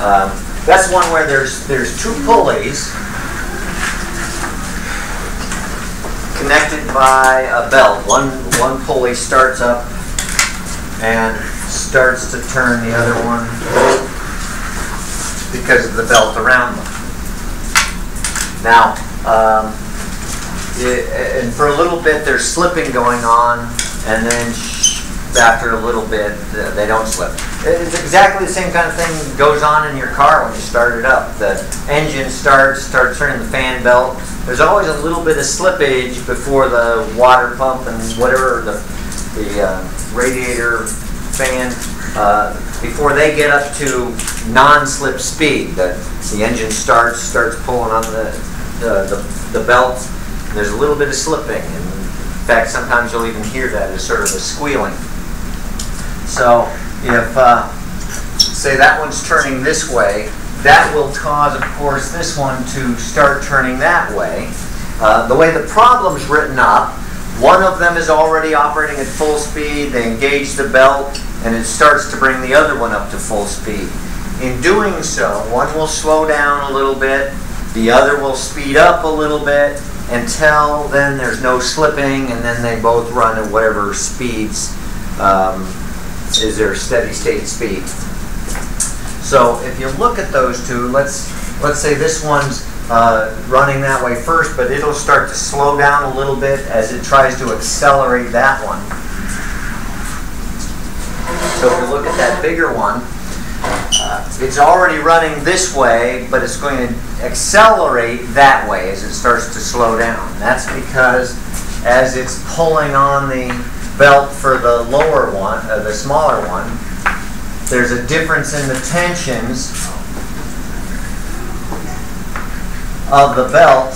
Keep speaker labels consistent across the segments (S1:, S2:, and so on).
S1: Um, that's one where there's there's two pulleys connected by a belt. One one pulley starts up and starts to turn the other one because of the belt around them. Now, um, it, and for a little bit there's slipping going on, and then after a little bit they don't slip. It's exactly the same kind of thing goes on in your car when you start it up. The engine starts, starts turning the fan belt. There's always a little bit of slippage before the water pump and whatever the, the uh, radiator fan uh, before they get up to non-slip speed. The, the engine starts, starts pulling on the, the, the, the belt. there's a little bit of slipping. And in fact, sometimes you'll even hear that as sort of a squealing. So if, uh, say that one's turning this way, that will cause, of course, this one to start turning that way. Uh, the way the problem's written up, one of them is already operating at full speed, they engage the belt, and it starts to bring the other one up to full speed. In doing so, one will slow down a little bit, the other will speed up a little bit, until then there's no slipping, and then they both run at whatever speeds um, is their steady state speed. So if you look at those two, let's let's say this one's uh, running that way first, but it'll start to slow down a little bit as it tries to accelerate that one. So if you look at that bigger one, uh, it's already running this way, but it's going to accelerate that way as it starts to slow down. That's because as it's pulling on the belt for the lower one, uh, the smaller one, there's a difference in the tensions of the belt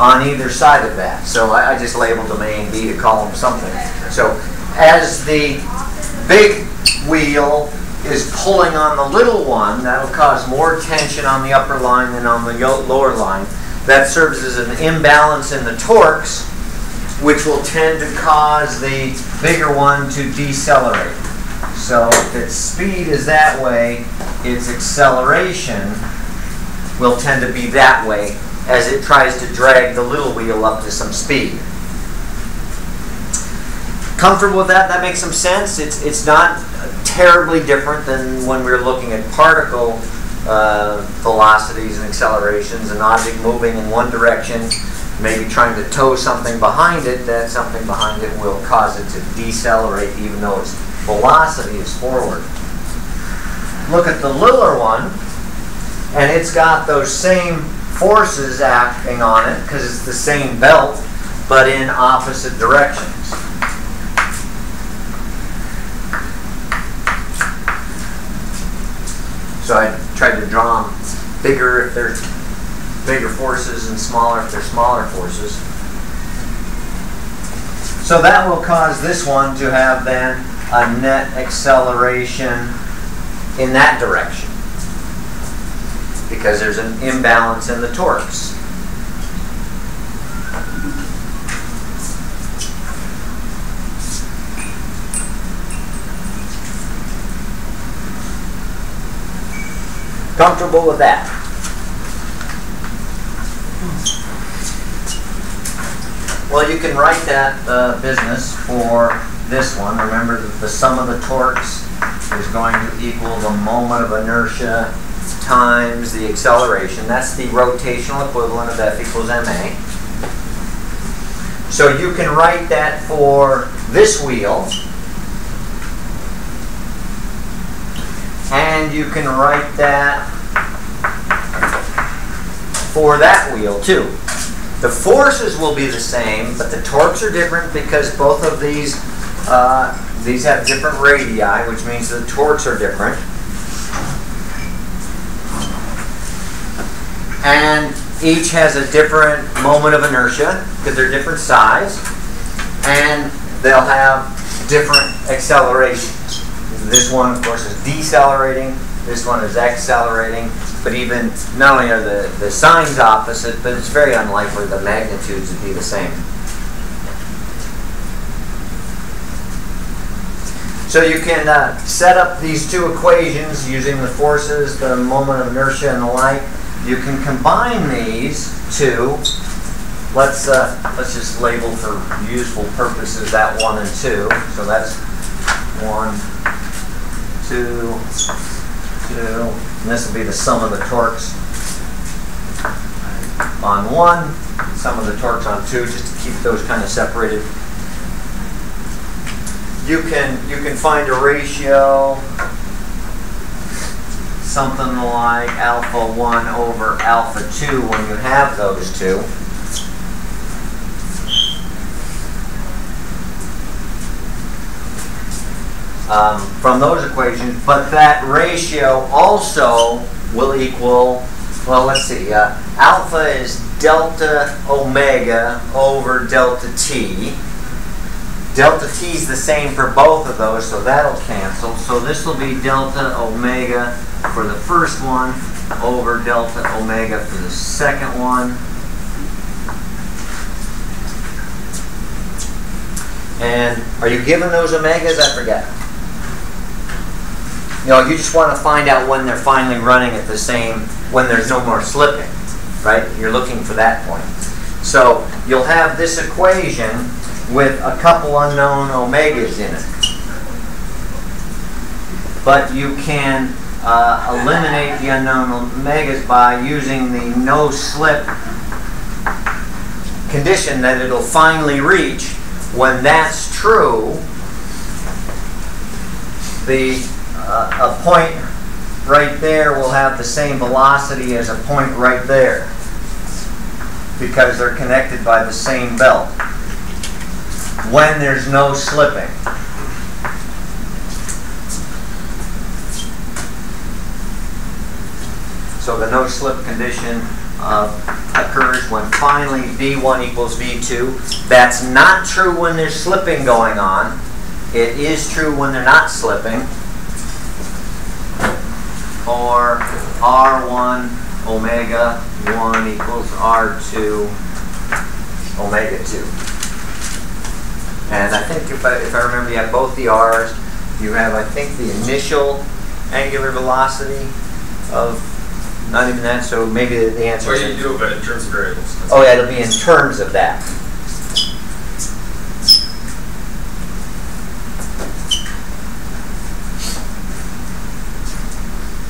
S1: on either side of that. So I, I, just labeled them A and B to call them something. So as the big wheel is pulling on the little one, that'll cause more tension on the upper line than on the lower line. That serves as an imbalance in the torques which will tend to cause the bigger one to decelerate. So if its speed is that way, its acceleration will tend to be that way as it tries to drag the little wheel up to some speed. Comfortable with that? That makes some sense. It's, it's not terribly different than when we are looking at particle uh, velocities and accelerations, an object moving in one direction maybe trying to tow something behind it, that something behind it will cause it to decelerate even though its velocity is forward. Look at the littler one, and it's got those same forces acting on it because it's the same belt, but in opposite directions. So I tried to draw them bigger if they're bigger forces and smaller if they're smaller forces. So that will cause this one to have then a net acceleration in that direction because there's an imbalance in the torques. Comfortable with that? Well, you can write that uh, business for this one. Remember that the sum of the torques is going to equal the moment of inertia times the acceleration. That's the rotational equivalent of F equals ma. So you can write that for this wheel. And you can write that for that wheel too. The forces will be the same, but the torques are different because both of these uh, these have different radii, which means the torques are different. And each has a different moment of inertia because they're different size, and they'll have different accelerations. This one, of course, is decelerating. This one is accelerating. But even, not only are the, the signs opposite, but it's very unlikely the magnitudes would be the same. So you can uh, set up these two equations using the forces, the moment of inertia, and the like. You can combine these to, let's uh, let's just label for useful purposes that one and two. So that's one, two, two, and this will be the sum of the torques on one, sum of the torques on two, just to keep those kind of separated you can you can find a ratio something like alpha 1 over alpha 2 when you have those two. Um, from those equations, but that ratio also will equal, well, let's see, uh, alpha is delta omega over delta t Delta t is the same for both of those, so that'll cancel. So this will be delta omega for the first one over delta omega for the second one. And are you given those omegas? I forget. You know, you just want to find out when they're finally running at the same, when there's no more slipping, right? You're looking for that point. So you'll have this equation with a couple unknown omegas in it. But you can uh, eliminate the unknown omegas by using the no slip condition that it'll finally reach. When that's true, the a point right there will have the same velocity as a point right there because they're connected by the same belt when there's no slipping. So the no slip condition uh, occurs when finally V1 equals V2. That's not true when there's slipping going on. It is true when they're not slipping. Or R1 omega 1 equals R2 omega 2. And I think if I, if I remember, you have both the R's. You have, I think, the initial angular velocity of not even that, so maybe the, answer
S2: Well, you do, but in terms of variables.
S1: Oh, yeah, it'll be in terms of that.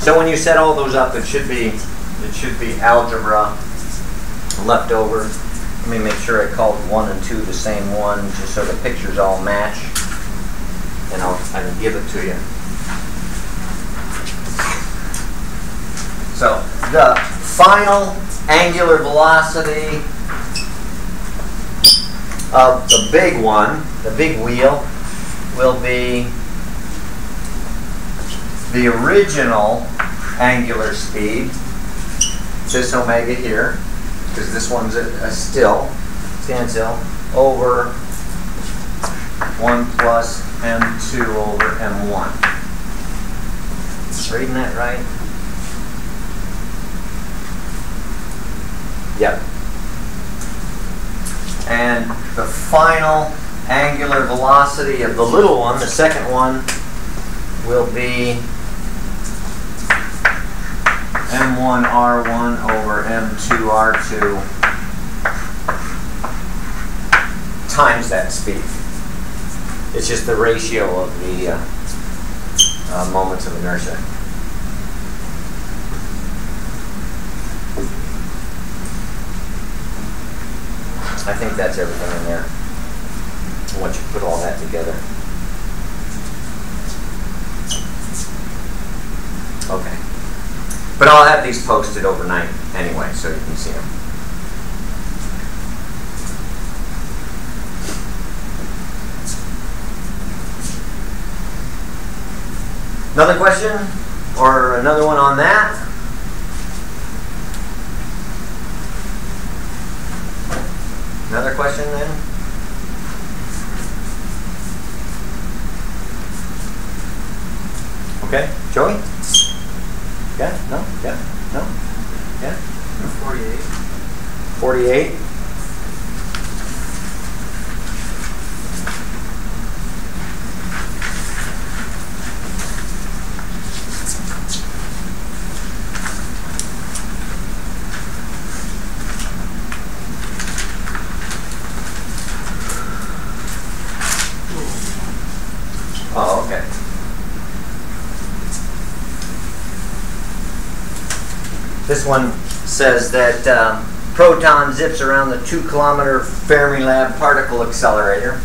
S1: So when you set all those up, it should be it should be algebra left over. Let me make sure I called one and two the same one, just so the pictures all match. And I'll, I can give it to you. So the final angular velocity of the big one, the big wheel, will be the original angular speed, this omega here, because this one's a, a still, standstill, over 1 plus m2 over m1. Reading that right? Yep. And the final angular velocity of the little one, the second one, will be M1 R1 over M2 R2 times that speed. It's just the ratio of the uh, uh, moments of inertia. I think that's everything in there. Once you put all that together. Okay. But I'll have these posted overnight anyway, so you can see them. Another question? Or another one on that? Another question then? Okay, Joey? Yeah? No? Yeah? No? Yeah?
S2: 48.
S1: 48? This one says that um, proton zips around the two kilometer Fermilab particle accelerator.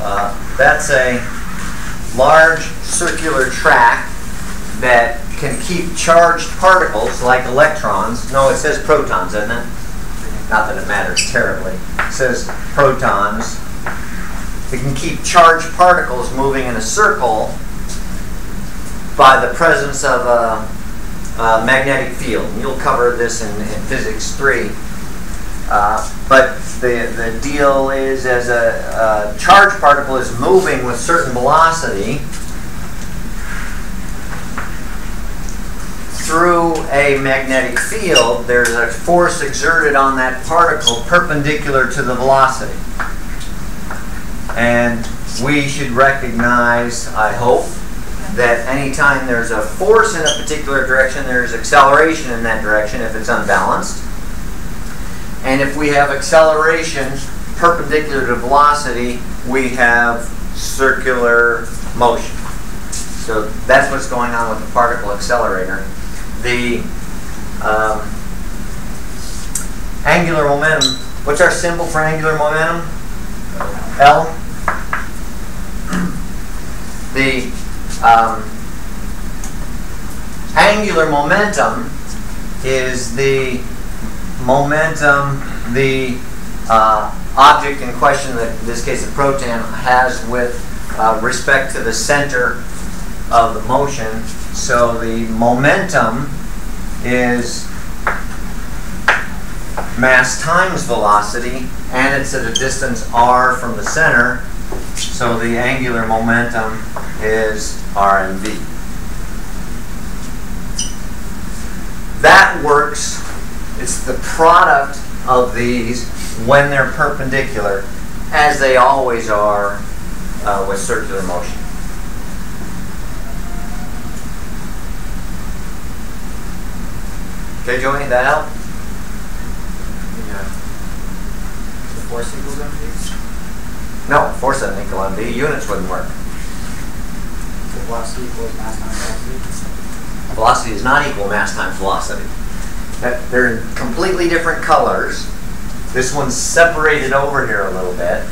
S1: Uh, that's a large circular track that can keep charged particles like electrons. No, it says protons, doesn't it? Not that it matters terribly. It says protons. It can keep charged particles moving in a circle by the presence of a, a magnetic field. And you'll cover this in, in Physics 3. Uh, but the, the deal is as a, a charged particle is moving with certain velocity through a magnetic field, there's a force exerted on that particle perpendicular to the velocity. And we should recognize, I hope, that anytime there's a force in a particular direction, there's acceleration in that direction if it's unbalanced. And if we have acceleration perpendicular to velocity, we have circular motion. So that's what's going on with the particle accelerator the um, angular momentum. What's our symbol for angular momentum? L. The um, angular momentum is the momentum the uh, object in question, that in this case the proton, has with uh, respect to the center of the motion. So the momentum is mass times velocity, and it's at a distance r from the center. So the angular momentum is r and v. That works. It's the product of these when they're perpendicular, as they always are uh, with circular motion. Okay, Joey, that help?
S2: Yeah. The force equals mv?
S1: No, force doesn't equal mv. Units wouldn't work.
S2: The velocity equals mass times velocity?
S1: Velocity is not equal mass times velocity. That- They're in completely different colors. This one's separated over here a little bit.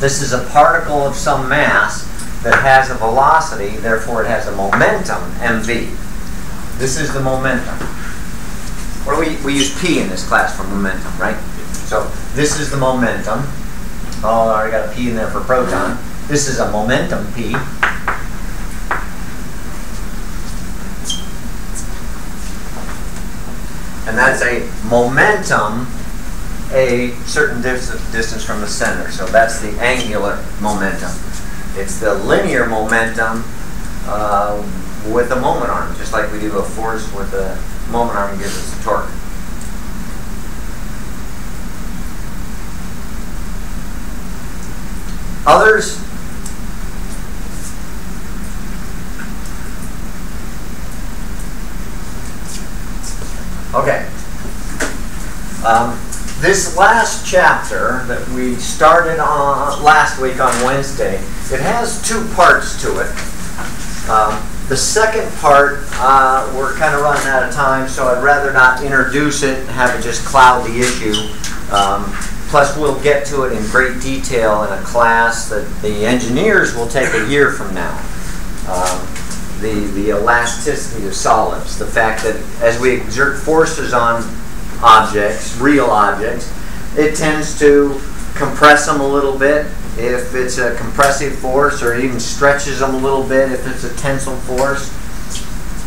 S1: This is a particle of some mass that has a velocity, therefore it has a momentum, mv. This is the momentum. What do we, we use p in this class for momentum, right? So this is the momentum. Oh, I already got a p in there for proton. This is a momentum p. And that's a momentum a certain dis- distance from the center. So that's the angular momentum. It's the linear momentum uh, with a moment arm, just like we do a force with a moment arm gives us a torque. Others? Okay. Um, this last chapter that we started on last week on Wednesday, it has two parts to it. Um, the second part, uh, we're kind of running out of time, so I'd rather not introduce it and have it just cloud the issue. Um, plus, we'll get to it in great detail in a class that the engineers will take a year from now. Um, the, the elasticity of solids, the fact that as we exert forces on objects, real objects, it tends to compress them a little bit if it's a compressive force, or even stretches them a little bit if it's a tensile force.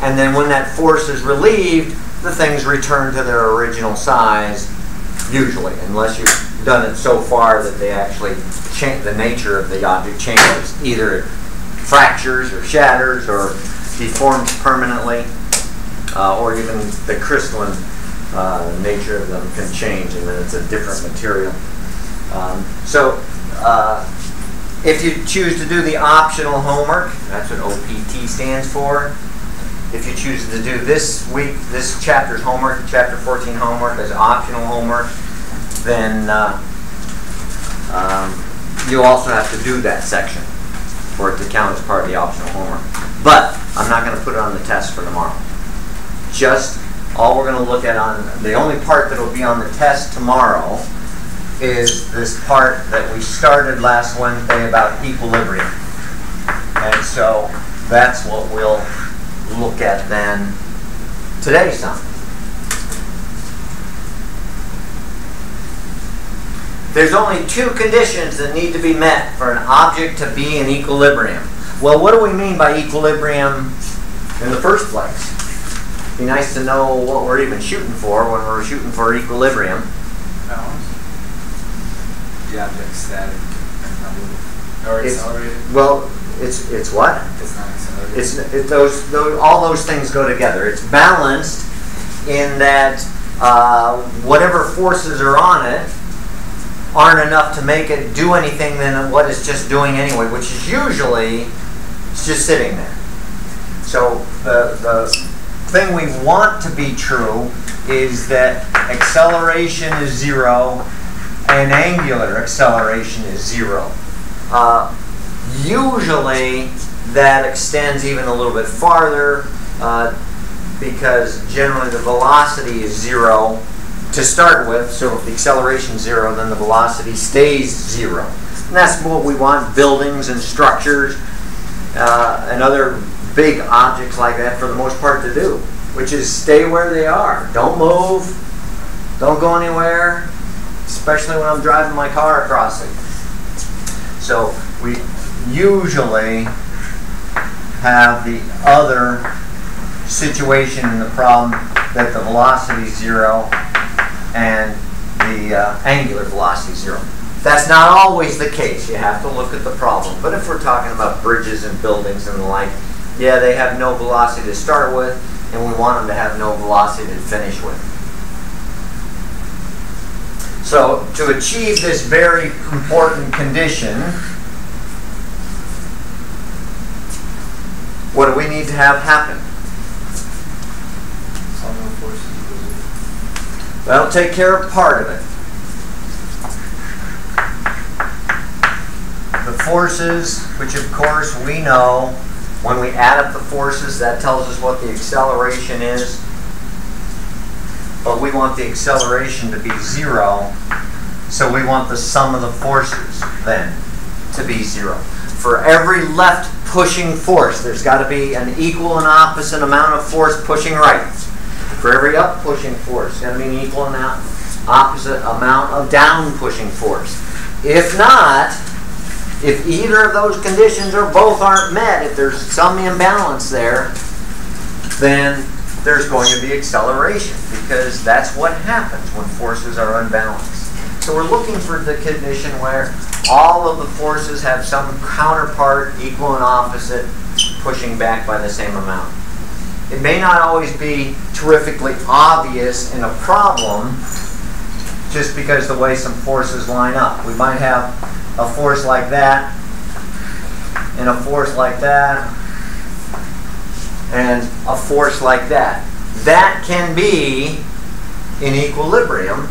S1: And then when that force is relieved, the things return to their original size, usually, unless you've done it so far that they actually change the nature of the object changes. Either it fractures or shatters or deforms permanently, uh, or even the crystalline uh, nature of them can change, and then it's a different material. Um, so, uh, if you choose to do the optional homework, that's what OPT stands for. If you choose to do this week, this chapter's homework, chapter 14 homework, as optional homework, then uh, um, you also have to do that section for it to count as part of the optional homework. But I'm not going to put it on the test for tomorrow. Just all we're going to look at on, the only part that will be on the test tomorrow is this part that we started last Wednesday about equilibrium. And so that's what we'll look at then today's some. There's only two conditions that need to be met for an object to be in equilibrium. Well, what do we mean by equilibrium in the first place? Be nice to know what we're even shooting for when we're shooting for equilibrium.
S2: Balance. The object's static. Or
S1: It's-
S2: accelerated.
S1: Well, it's it's what?
S2: It's not accelerated.
S1: It's it, those, those all those things go together. It's balanced in that uh, whatever forces are on it aren't enough to make it do anything than what it's just doing anyway, which is usually it's just sitting there. So the the thing we want to be true is that acceleration is zero and angular acceleration is zero. Uh, usually that extends even a little bit farther uh, because generally the velocity is zero to start with. So if the acceleration is zero, then the velocity stays zero. And that's what we want buildings and structures uh, and other big objects like that for the most part to do, which is stay where they are. Don't move. Don't go anywhere, especially when I'm driving my car across it. So we usually have the other situation in the problem that the velocity is zero and the uh, angular velocity is zero. That's not always the case. You have to look at the problem. But if we're talking about bridges and buildings and the like, yeah, they have no velocity to start with, and we want them to have no velocity to finish with. So to achieve this very important condition, what do we need to have happen?
S2: Sum of the forces equal to-
S1: That'll take care of part of it. The forces, which of course we know, when we add up the forces, that tells us what the acceleration is. But we want the acceleration to be zero, so we want the sum of the forces then to be zero. For every left pushing force, there's got to be an equal and opposite amount of force pushing right. For every up pushing force, got to be an equal and opposite amount of down pushing force. If not, if either of those conditions or both aren't met, if there's some imbalance there, then there's going to be acceleration because that's what happens when forces are unbalanced. So we're looking for the condition where all of the forces have some counterpart, equal and opposite, pushing back by the same amount. It may not always be terrifically obvious in a problem just because the way some forces line up. We might have a force like that and a force like that and a force like that. That can be in equilibrium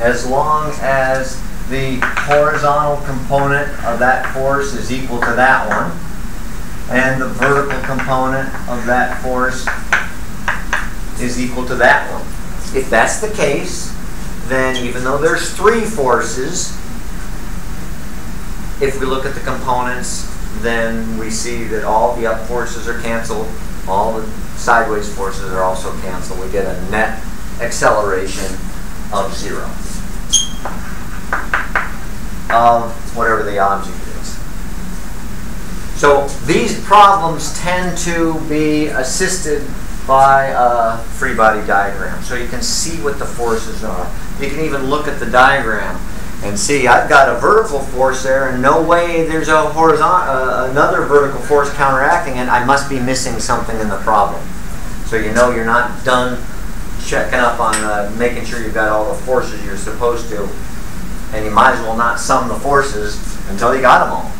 S1: as long as the horizontal component of that force is equal to that one and the vertical component of that force is equal to that one. If that's the case, then even though there's three forces, if we look at the components, then we see that all the up forces are canceled, all the sideways forces are also canceled. We get a net acceleration of zero of whatever the object is. So these problems tend to be assisted by a free body diagram. So you can see what the forces are. You can even look at the diagram and see I've got a vertical force there and no way there's a horizontal uh, another vertical force counteracting it. I must be missing something in the problem. So you know you're not done checking up on uh, making sure you've got all the forces you're supposed to and you might as well not sum the forces until you got them all.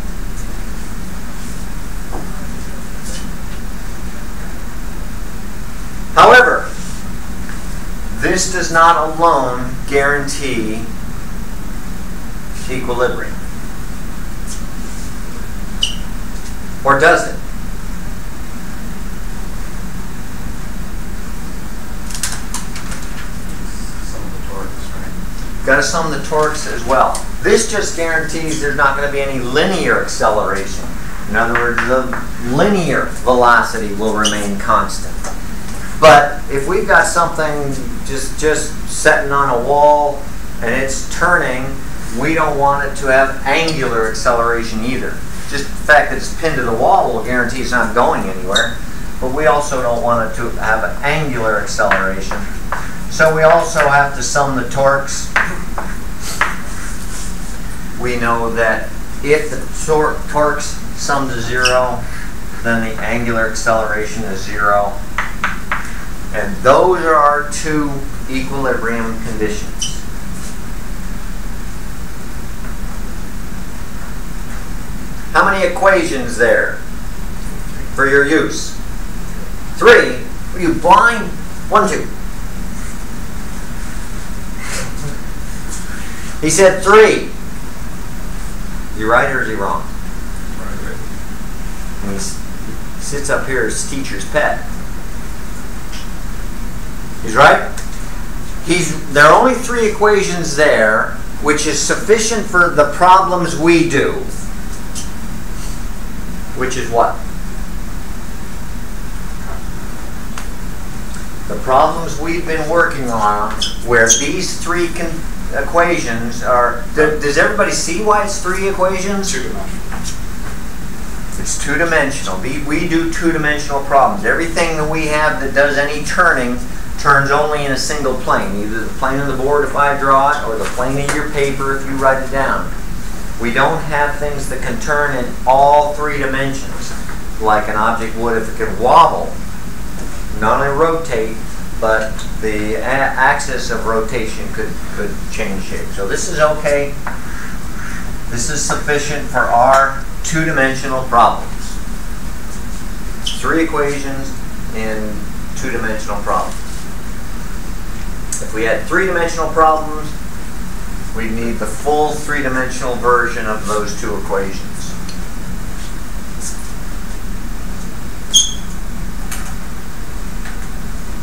S1: However, this does not alone guarantee equilibrium. Or does it? To sum the torques as well. This just guarantees there's not going to be any linear acceleration. In other words, the linear velocity will remain constant. But if we've got something just just sitting on a wall and it's turning, we don't want it to have angular acceleration either. Just the fact that it's pinned to the wall will guarantee it's not going anywhere. But we also don't want it to have an angular acceleration. So we also have to sum the torques. We know that if the tor torques sum to zero, then the angular acceleration is zero. And those are our two equilibrium conditions. How many equations there for your use? Three. Are you blind? One, two. He said three. You right or is he wrong? And he sits up here as teacher's pet. He's right. He's there are only three equations there, which is sufficient for the problems we do. Which is what? The problems we've been working on, where these three con- equations are. do- does everybody see why it's three equations?
S2: Two dimensional.
S1: It's two dimensional. We, we do two dimensional problems. Everything that we have that does any turning turns only in a single plane, either the plane of the board if I draw it, or the plane of your paper if you write it down. We don't have things that can turn in all three dimensions, like an object would if it could wobble, not only rotate, but the axis of rotation could, could change shape. So this is okay. This is sufficient for our two-dimensional problems. Three equations in two-dimensional problems. If we had three-dimensional problems, we'd need the full three-dimensional version of those two equations.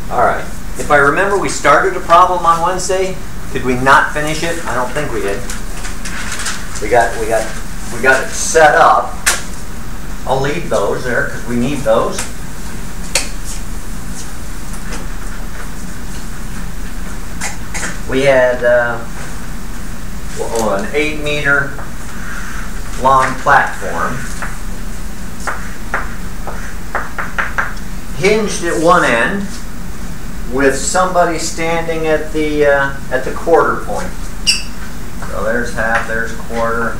S1: All right. If I remember, we started a problem on Wednesday. Did we not finish it? I don't think we did. We got we got we got it set up. I'll leave those there because we need those. We had uh, well, an eight meter long platform hinged at one end with somebody standing at the uh, at the quarter point. So there's half, there's a quarter.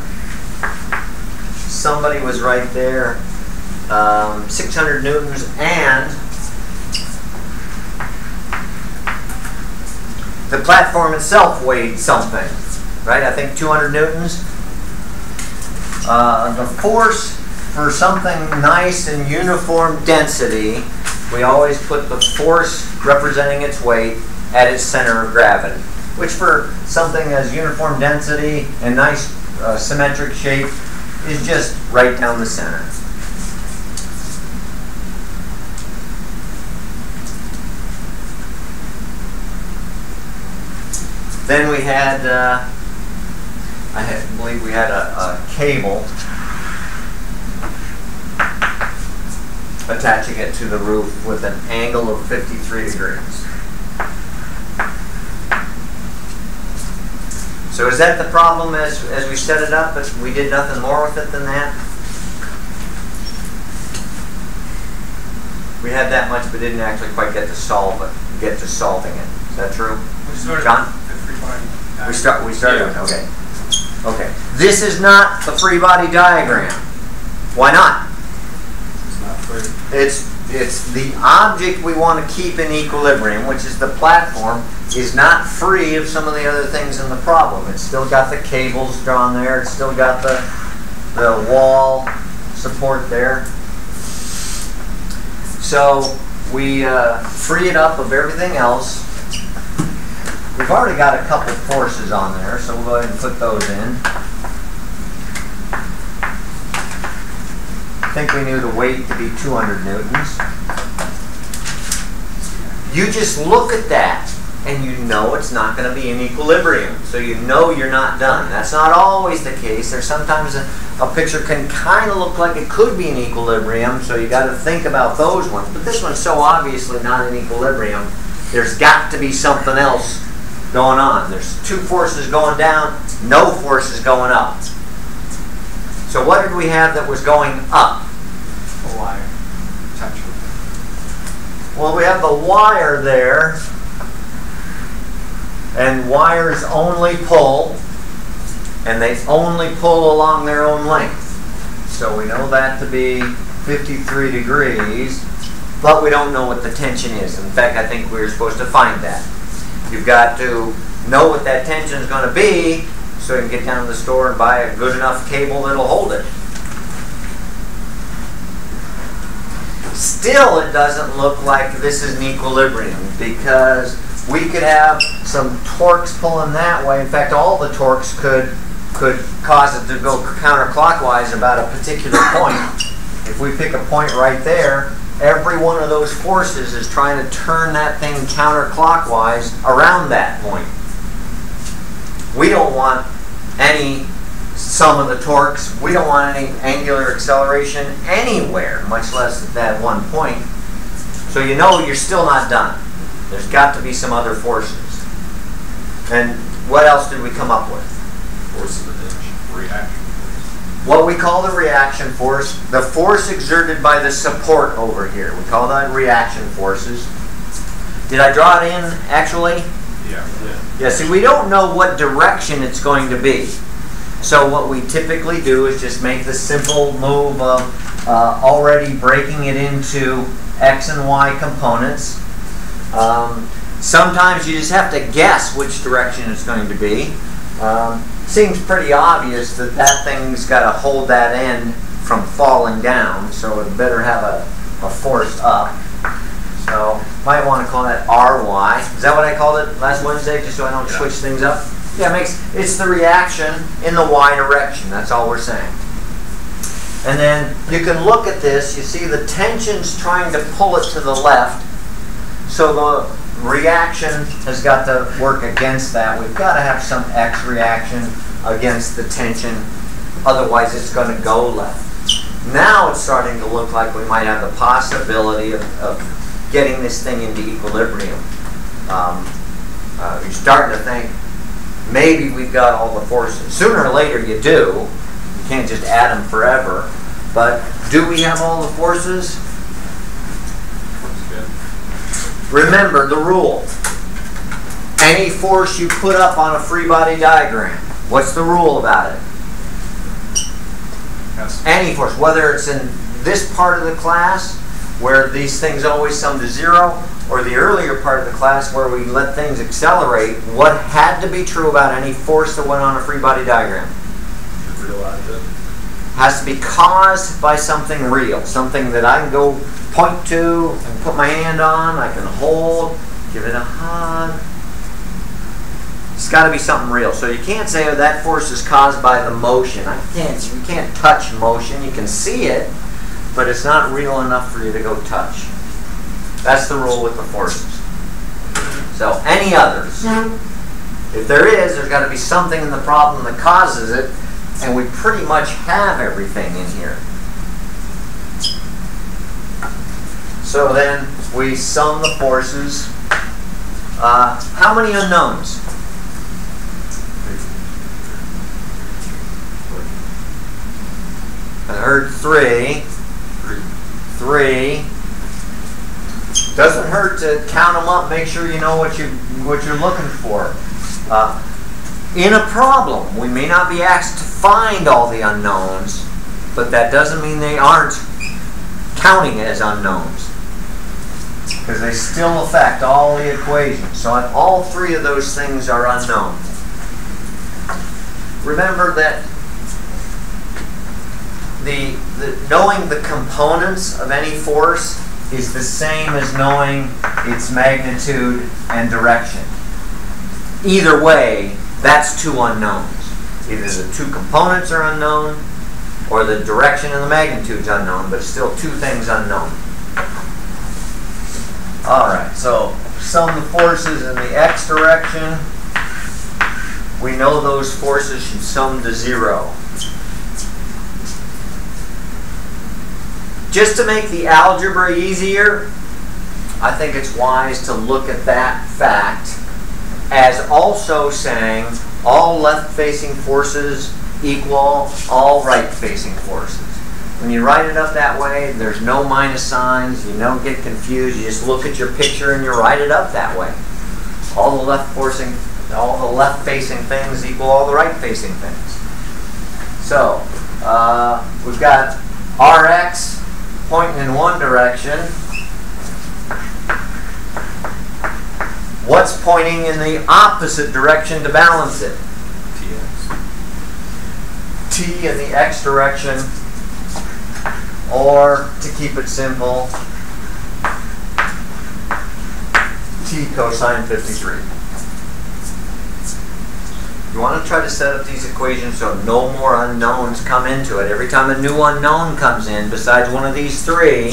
S1: Somebody was right there. Um, 600 newtons and the platform itself weighed something, right? I think 200 newtons. Uh, the force for something nice and uniform density, we always put the force representing its weight at its center of gravity, which for something as uniform density and nice uh, symmetric shape is just right down the center. Then we had, uh, I believe we had a, a cable attaching it to the roof with an angle of 53 degrees. So is that the problem as, as we set it up, but we did nothing more with it than that? We had that much, but didn't actually quite get to solve it, get to solving it. Is that true?
S2: We started
S1: John?
S2: the free body.
S1: We start. We started.
S2: Yeah.
S1: Okay. Okay. This is not the free body diagram. Why not?
S2: It's.
S1: It's the object we want to keep in equilibrium, which is the platform, is not free of some of the other things in the problem. It's still got the cables drawn there. It's still got the the wall support there. So we uh, free it up of everything else. We've already got a couple forces on there, so we'll go ahead and put those in. Think we knew the weight to be 200 newtons. You just look at that and you know it's not going to be in equilibrium. So you know you're not done. That's not always the case. There's sometimes a, a picture can kind of look like it could be in equilibrium, so you got to think about those ones. But this one's so obviously not in equilibrium. There's got to be something else going on. There's two forces going down, no forces going up. So what did we have that was going up?
S2: A wire.
S1: Well, we have the wire there, and wires only pull, and they only pull along their own length. So we know that to be 53 degrees, but we don't know what the tension is. In fact, I think we are supposed to find that. You've got to know what that tension is going to be so you can get down to the store and buy a good enough cable that'll hold it. Still, it doesn't look like this is an equilibrium because we could have some torques pulling that way. In fact, all the torques could could cause it to go counterclockwise about a particular point. If we pick a point right there, every one of those forces is trying to turn that thing counterclockwise around that point. We don't want any sum of the torques. We don't want any angular acceleration anywhere, much less at that one point. So you know you're still not done. There's got to be some other forces. And what else did we come up with?
S2: force of the reaction force.
S1: What we call the reaction force, the force exerted by the support over here. We call that reaction forces. Did I draw it in actually?
S2: Yeah. Yeah.
S1: Yeah, see, we don't know what direction it's going to be. So what we typically do is just make the simple move of uh, already breaking it into x and y components. Um, sometimes you just have to guess which direction it's going to be. Um, seems pretty obvious that that thing's got to hold that end from falling down, so it better have a, a force up. So might want to call that RY. Is that what I called it last Wednesday, just so I don't
S2: Yeah.
S1: switch things up? Yeah, it makes it's the reaction in the Y direction. That's all we're saying. And then you can look at this. You see the tension's trying to pull it to the left. So the reaction has got to work against that. We've got to have some X reaction against the tension. Otherwise, it's going to go left. Now it's starting to look like we might have the possibility of, of getting this thing into equilibrium. Um, uh, you're starting to think maybe we've got all the forces. Sooner or later you do. You can't just add them forever. But do we have all the forces? Remember the rule. Any force you put up on a free body diagram, what's the rule about it?
S2: Has
S1: Any force, whether it's in this part of the class where these things always sum to zero, or the earlier part of the class where we let things accelerate, what had to be true about any force that went on a free body diagram? has to be caused by something real, something that I can go point to and put my hand on, I can hold, give it a hug. It's got to be something real. So you can't say, oh, that force is caused by the motion. I can't. You can't touch motion. You can see it, but it's not real enough for you to go touch. That's the rule with the forces. So any others? If there is, there's got to be something in the problem that causes it, and we pretty much have everything in here. So then we sum the forces. Uh, how many unknowns? I heard. Three.
S2: Three.
S1: Doesn't hurt to count them up. Make sure you know what you what you're looking for. Uh, in a problem, we may not be asked to find all the unknowns, but that doesn't mean they aren't counting as unknowns because they still affect all the equations. So all three of those things are unknown. Remember that the, the knowing the components of any force is the same as knowing its magnitude and direction. Either way, that's two unknowns. Either the two components are unknown or the direction and the magnitude is unknown, but still two things unknown. All right, so sum the forces in the x direction, we know those forces should sum to zero. Just to make the algebra easier, I think it's wise to look at that fact as also saying all left-facing forces equal all right-facing forces. When you write it up that way, there's no minus signs, you don't get confused, you just look at your picture and you write it up that way. All the left-facing, all the left-facing things equal all the right-facing things. So, uh, we've got Rx pointing in one direction. What's pointing in the opposite direction to balance it? T in the x direction, or to keep it simple, T cosine 53. You want to try to set up these equations so no more unknowns come into it. Every time a new unknown comes in, besides one of these three,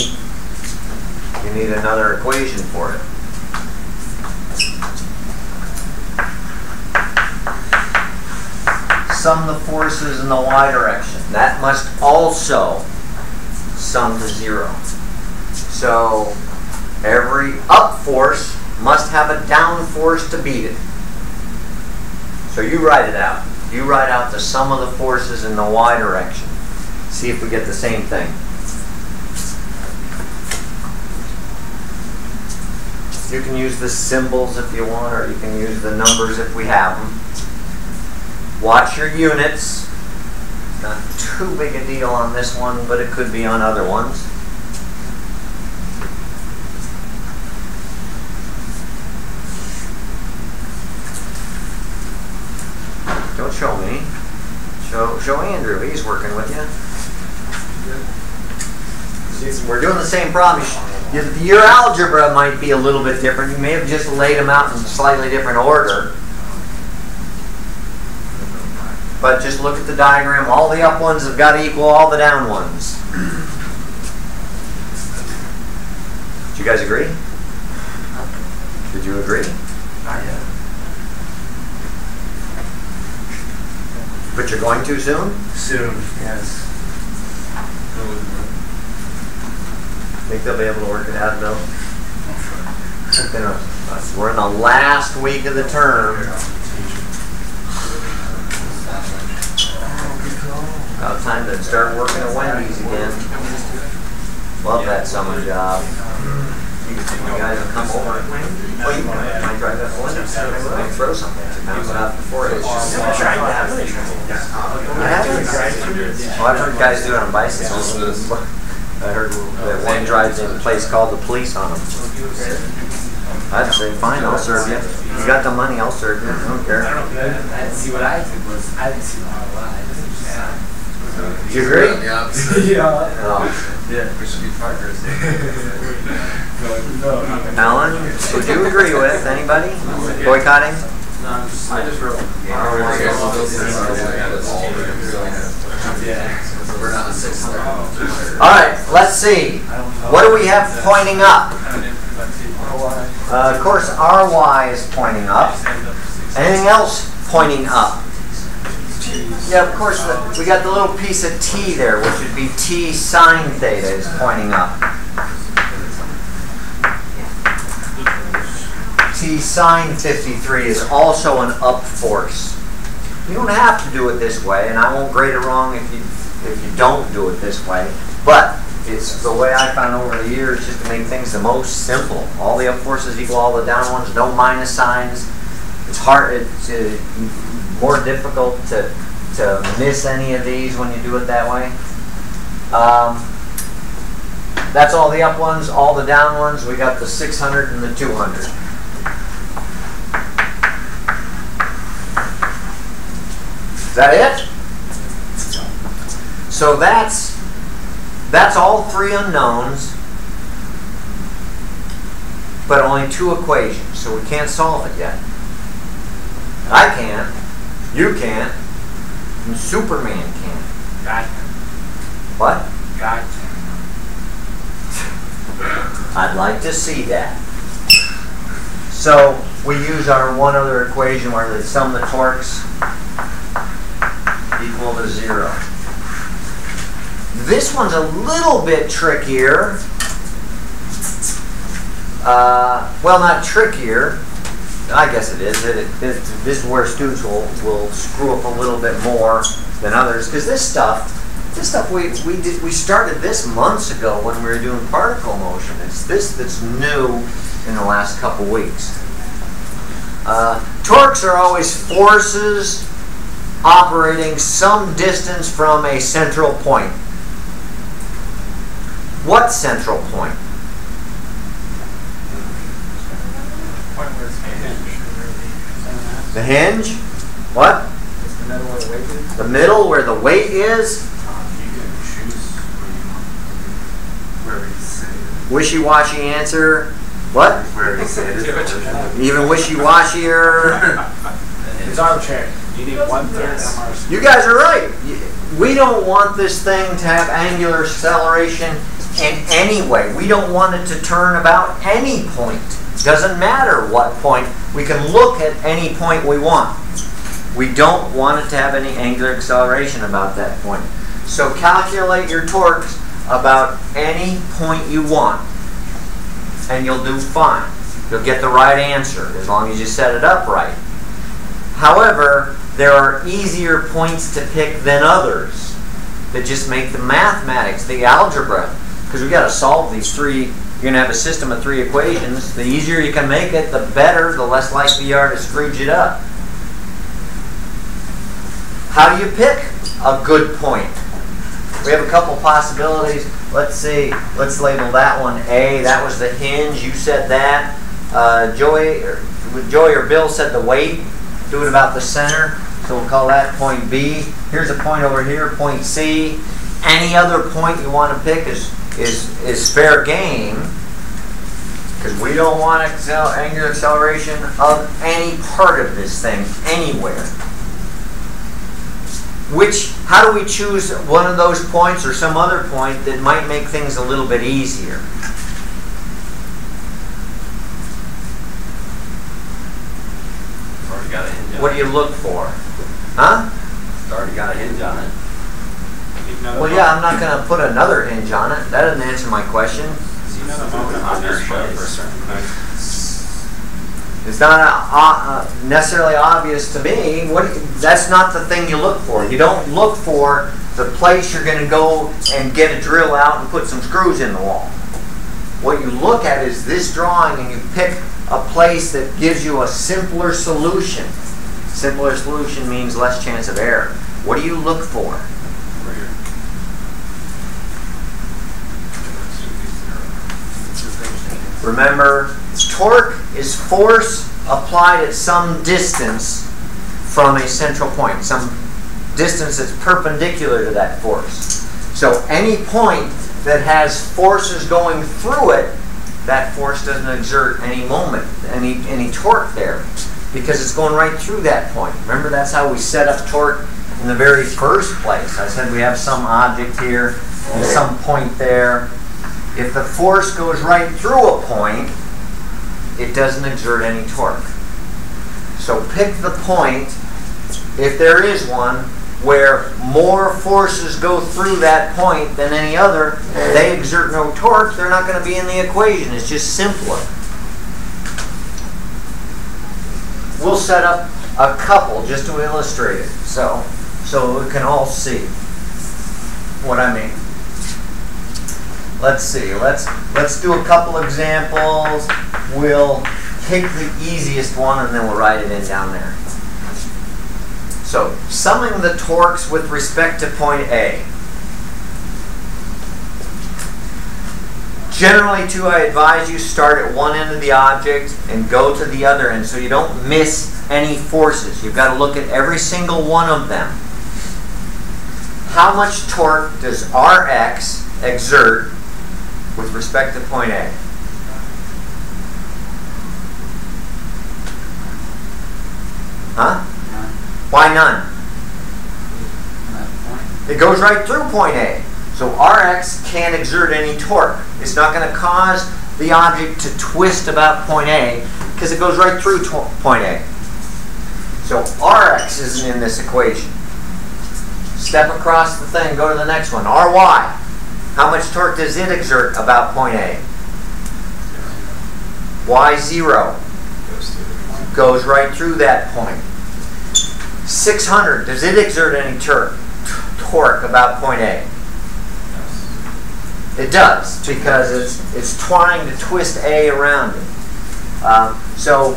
S1: you need another equation for it. Sum the forces in the y direction. That must also sum to zero. So every up force must have a down force to beat it. So you write it out. You write out the sum of the forces in the y direction. See if we get the same thing. You can use the symbols if you want, or you can use the numbers if we have them. Watch your units. Not too big a deal on this one, but it could be on other ones. Don't show me. Show show Andrew. He's working with you. See, We're doing the same problem. Your, your algebra might be a little bit different. You may have just laid them out in a slightly different order. But just look at the diagram. All the up ones have got to equal all the down ones. Do you guys agree? Did you agree?
S3: Not yet.
S1: But you're going to soon?
S3: Soon, yes.
S1: Think they'll be able to work it out though? We're in the last week of the term. About time to start working at Wendy's again. Love that summer job. You you might drive that Wendy's. Might throw something. Off before it. I've heard guys do it on bicycles. I heard that one drives in a place called the police on them. I'd say, fine, I'll serve you. You got the money, I'll serve you. I don't care.
S3: I didn't see what I did was I didn't see ROI. I
S1: Do you agree?
S3: yeah.
S1: Oh.
S3: Yeah.
S2: We should be fighters.
S3: No, no.
S1: Alan, would you agree with anybody boycotting?
S2: No, I just wrote.
S3: Yeah.
S2: We're not on.
S1: All right, let's see. What do we have pointing up? Uh, of course, RY is pointing up. Anything else pointing up? Yeah, of course, the, we got the little piece of T there, which would be T sine theta is pointing up. T sine 53 is also an up force. You don't have to do it this way, and I won't grade it wrong if you if you don't do it this way. But it's the way I found over the years just to make things the most simple. All the up forces equal all the down ones, no minus signs. It's hard, it's uh, more difficult to, to miss any of these when you do it that way. Um, that's all the up ones, all the down ones. We got the 600 and the 200. Is that it? So that's that's all three unknowns, but only two equations, so we can't solve it yet. I can't, you can't, and Superman can't.
S3: God,
S1: What?
S3: God.
S1: I'd like to see that. So we use our one other equation where the sum of the torques equal to zero. This one's a little bit trickier. Uh, well, not trickier. I guess it is. It, it, this is where students will, will screw up a little bit more than others because this stuff, this stuff we we did we started this months ago when we were doing particle motion. It's this that's new in the last couple weeks. Uh, torques are always forces operating some distance from a central point. What central? Point
S3: where it's hinged.
S1: The hinge? What?
S3: It's the middle where the weight is.
S1: The middle where the weight is?
S2: Um, you can choose where you want, where you say it.
S1: Wishy-washy answer. What?
S2: Where you say it.
S3: Give it to me.
S1: Even wishy-washier?
S3: It's arbitrary. You need one third MRC.
S1: You guys are right. We don't want this thing to have angular acceleration in any way. We don't want it to turn about any point. Doesn't matter what point. We can look at any point we want. We don't want it to have any angular acceleration about that point. So calculate your torques about any point you want, and you'll do fine. You'll get the right answer as long as you set it up right. However, there are easier points to pick than others that just make the mathematics, the algebra, because we've got to solve these three. You're going to have a system of three equations. The easier you can make it, the better, the less likely you are to scrooge it up. How do you pick a good point? We have a couple possibilities. Let's see. Let's label that one A. That was the hinge. You said that. Uh, or, Joey or Bill said the weight. Do it about the center. So we'll call that point B. Here's a point over here, point C. Any other point you want to pick is is is fair game because we don't want accel- angular acceleration of any part of this thing anywhere. Which, how do we choose one of those points or some other point that might make things a little bit easier?
S4: Already got a hinge on
S1: What do you look for? Huh?
S4: It's already got a hinge on it.
S3: The
S1: Well, yeah, I'm not going to put another hinge on it. That doesn't answer my question.
S3: You know the moment on your show for a certain amount.
S1: It's not uh, uh, necessarily obvious to me. What that's not the thing you look for. You don't look for the place you're going to go and get a drill out and put some screws in the wall. What you look at is this drawing and you pick a place that gives you a simpler solution. Simpler solution means less chance of error. What do you look for?
S2: Where you're.
S1: Remember, torque is force applied at some distance from a central point, some distance that's perpendicular to that force. So any point that has forces going through it, that force doesn't exert any moment, any, any torque there, because it's going right through that point. Remember, that's how we set up torque in the very first place. I said we have some object here and some point there. If the force goes right through a point, it doesn't exert any torque. So pick the point, if there is one, where more forces go through that point than any other, they exert no torque, they're not going to be in the equation. It's just simpler. We'll set up a couple just to illustrate it, so so we can all see what I mean. Let's see. Let's let's do a couple examples. We'll pick the easiest one and then we'll write it in down there. So, summing the torques with respect to point A. Generally, too, I advise you start at one end of the object and go to the other end so you don't miss any forces. You've got to look at every single one of them. How much torque does Rx exert with respect to point A? Huh? Why none? It goes right through point A. So Rx can't exert any torque. It's not going to cause the object to twist about point A because it goes right through point A. So Rx isn't in this equation. Step across the thing, go to the next one. Ry. How much torque does it exert about point A? Y0
S2: Goes through the point.
S1: goes right through that point. 600, does it exert any tor- torque about point A? It does, because it's, it's trying to twist A around it. Um, so,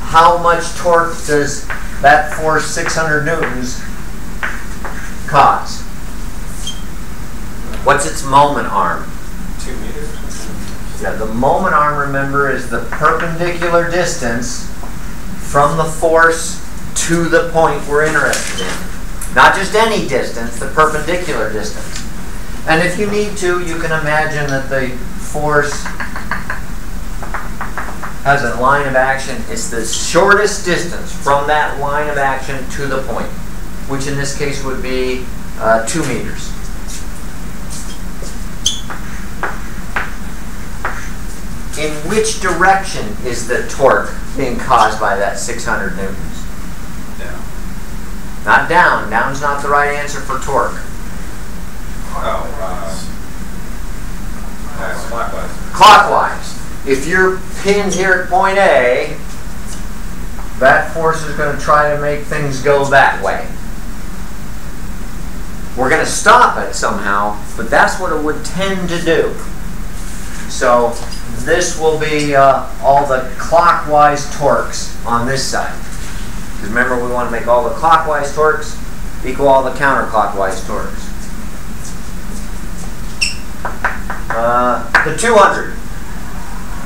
S1: how much torque does that force 600 newtons cause? What's its moment arm?
S2: Two meters?
S1: Yeah, the moment arm, remember, is the perpendicular distance from the force to the point we're interested in. Not just any distance, the perpendicular distance. And if you need to, you can imagine that the force has a line of action. It's the shortest distance from that line of action to the point, which in this case would be uh, two meters. In which direction is the torque being caused by that 600 newtons?
S2: Down.
S1: Not down. Down's not the right answer for torque.
S2: Oh, uh, uh, clockwise.
S1: Clockwise. If you're pinned here at point A, that force is going to try to make things go that way. We're going to stop it somehow, but that's what it would tend to do. So this will be uh, all the clockwise torques on this side. remember, we want to make all the clockwise torques equal all the counterclockwise torques. Uh, the 200.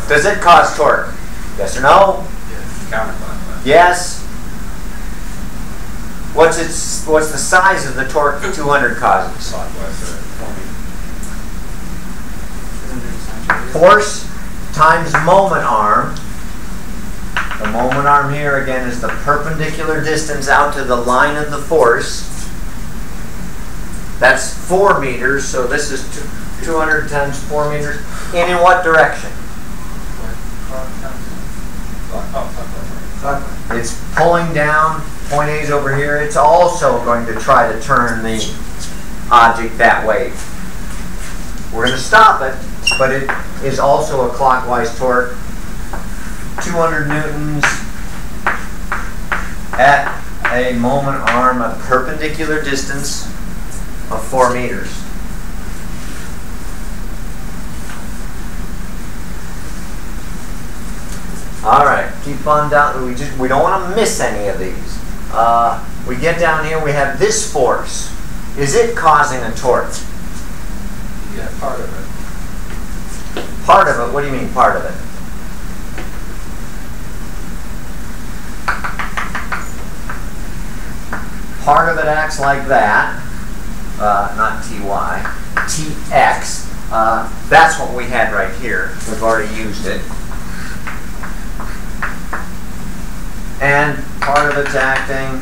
S1: Does it cause torque? Yes or no? Yes.
S2: Counterclockwise.
S1: Yes. What's its what's the size of the torque the 200 causes?
S2: Clockwise, uh.
S1: Force times moment arm. The moment arm here again is the perpendicular distance out to the line of the force. That's 4 meters, so this is 200 times 4 meters. And in what direction? It's pulling down, point A's over here. It's also going to try to turn the object that way. We're going to stop it, but it is also a clockwise torque. 200 newtons at a moment arm, a perpendicular distance of 4 meters. All right, keep on down. We just we don't want to miss any of these. Uh, we get down here. We have this force. Is it causing a torque?
S2: Yeah, part of it.
S1: Part of it. What do you mean part of it? Part of it acts like that. Uh, not ty. tx. Uh, that's what we had right here. We've already used it. And part of it's acting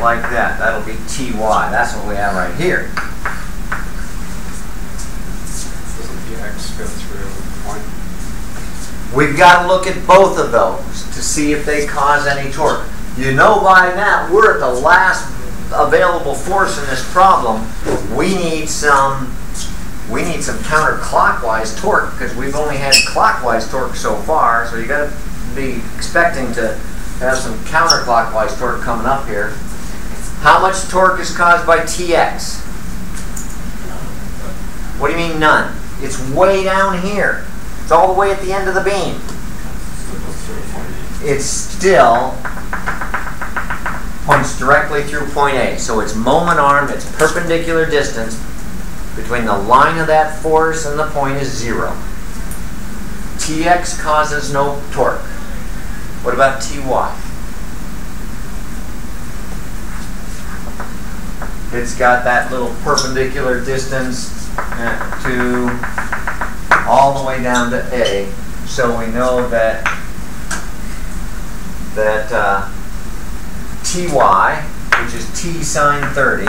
S1: like that. That'll be ty. That's what we have right here.
S2: Doesn't the X go through the point?
S1: We've got to look at both of those to see if they cause any torque. You know by now, we're at the last available force in this problem. We need some we need some counterclockwise torque because we've only had clockwise torque so far. So you got to be expecting to have some counterclockwise torque coming up here. How much torque is caused by TX? What do you mean none? It's way down here. It's all the way at the end of the beam. It's still points directly through point A. So it's moment arm, its perpendicular distance between the line of that force and the point is zero. Tx causes no torque. What about Ty? It's got that little perpendicular distance uh, to all the way down to A. So we know that that uh, Ty, which is T sine 30,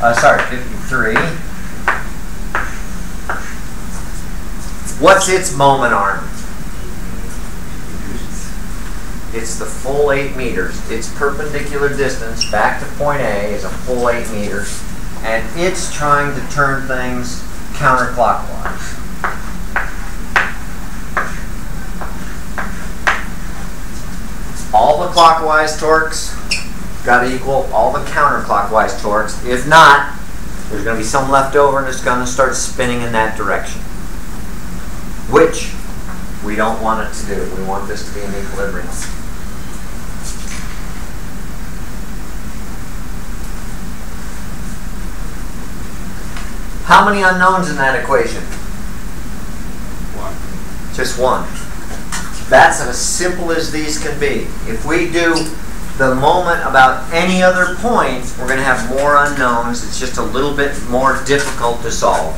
S1: uh, sorry, 53. What's its moment arm? It's the full eight meters. Its perpendicular distance back to point A is a full eight meters, and it's trying to turn things counterclockwise. All the clockwise torques got to equal all the counterclockwise torques. If not, there's going to be some left over and it's going to start spinning in that direction. Which we don't want it to do. We want this to be in equilibrium. How many unknowns in that equation?
S2: One.
S1: Just one. That's as simple as these can be. If we do the moment about any other point, we're going to have more unknowns. It's just a little bit more difficult to solve.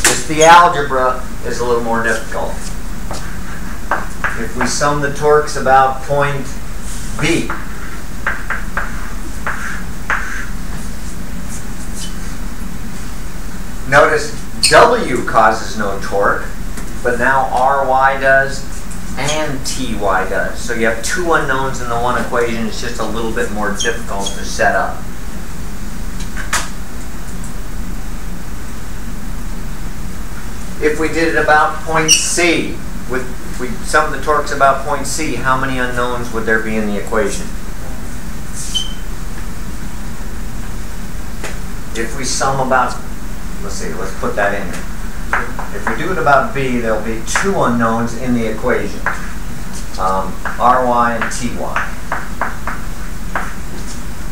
S1: Just the algebra is a little more difficult. If we sum the torques about point B, notice W causes no torque, but now RY does and TY does. So you have two unknowns in the one equation. It's just a little bit more difficult to set up. If we did it about point C, with if we sum the torques about point C, how many unknowns would there be in the equation? If we sum about, let's see, let's put that in. If we do it about B, there'll be two unknowns in the equation, um, RY and TY.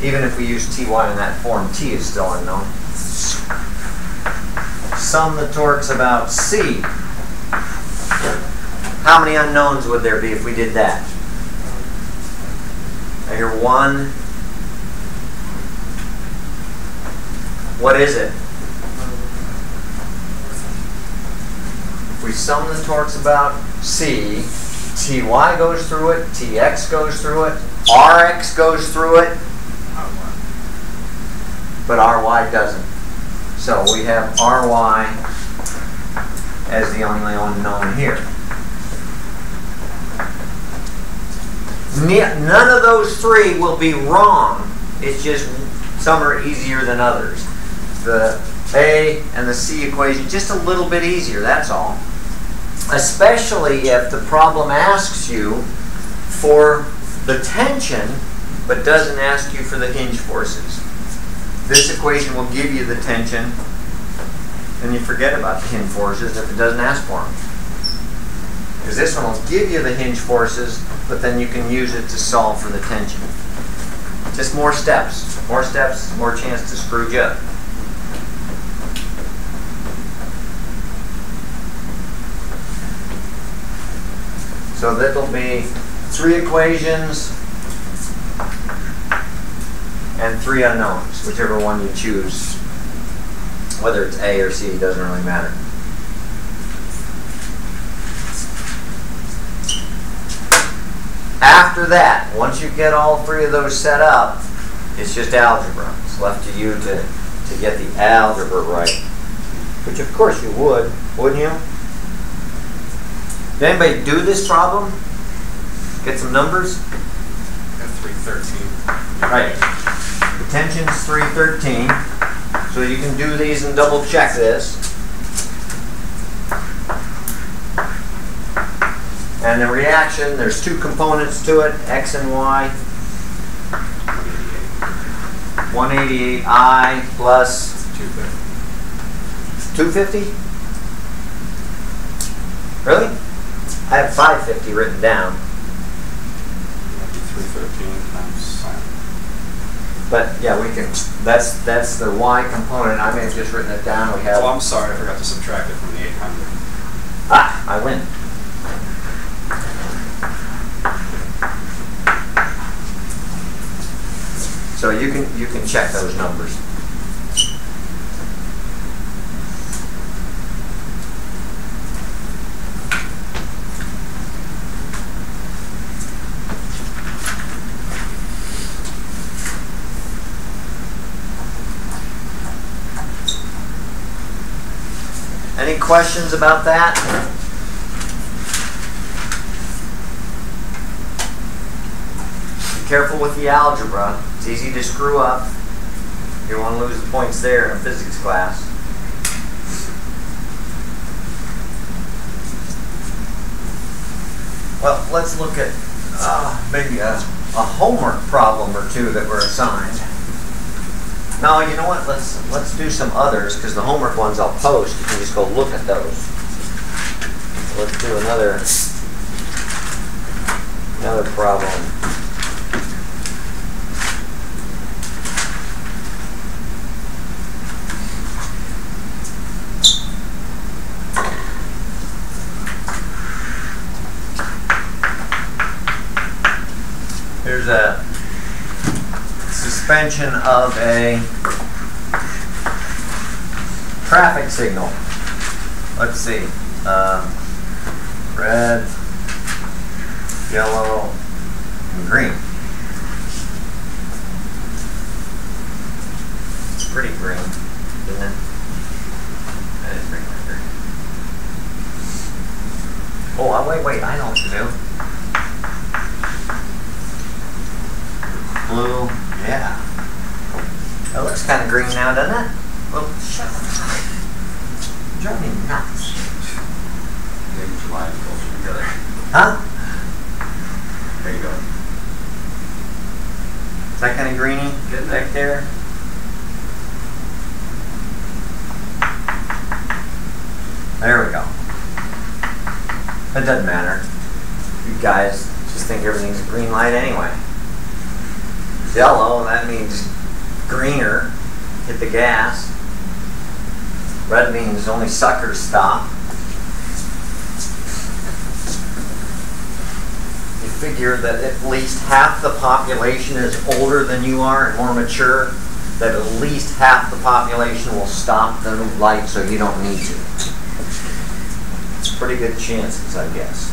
S1: Even if we use TY in that form, T is still unknown. Sum the torques about C. How many unknowns would there be if we did that? I hear one. What is it? We sum the torques about C, Ty goes through it, Tx goes through it, Rx goes through it, but Ry doesn't. So we have Ry as the only unknown here. None of those three will be wrong. It's just some are easier than others. The A and the C equation, just a little bit easier, that's all. Especially if the problem asks you for the tension, but doesn't ask you for the hinge forces. This equation will give you the tension, and you forget about the hinge forces if it doesn't ask for them. Because this one will give you the hinge forces, but then you can use it to solve for the tension. Just more steps. More steps, more chance to screw you up. So that'll be three equations and three unknowns, whichever one you choose. Whether it's A or C doesn't really matter. After that, once you get all three of those set up, it's just algebra. It's left to you to, to get the algebra right. Which of course you would, wouldn't you? Did anybody do this problem? Get some numbers?
S2: At three thirteen.
S1: Right. The tension's 313. So you can do these and double check this. And the reaction, there's two components to it, X and Y. 188I plus
S2: Two fifty.
S1: 250? Really? I have 550 written down,
S2: Three thirteen times sine.
S1: but yeah, we can, that's, that's the Y component. I may have just written it down. We have,
S2: Oh, I'm sorry, I forgot to subtract it from the eight hundred.
S1: ah, I win. So you can, you can check those numbers. Any questions about that? Be careful with the algebra. It's easy to screw up. You don't want to lose the points there in a physics class. Well, let's look at uh, maybe a, a homework problem or two that were assigned. No, you know what? Let's let's do some others because the homework ones I'll post. You can just go look at those. Let's do another another problem. Here's a suspension of a traffic signal. Let's see. Uh, red, yellow, and green. It's pretty green, isn't it? That is green. Oh, uh, wait, wait, I know what to do. Blue, yeah. That looks kind of green now, doesn't it? Well, shut up. You're driving me nuts.
S4: Maybe July and closer together.
S1: Huh?
S4: There you go.
S1: Is that kind of greeny
S4: Getting there.
S1: back there? There we go. It doesn't matter. You guys just think everything's a green light anyway. Yellow, that means greener, hit the gas. Red means only suckers stop. You figure that at least half the population is older than you are and more mature, that at least half the population will stop the light so you don't need to. It's pretty good chances, I guess.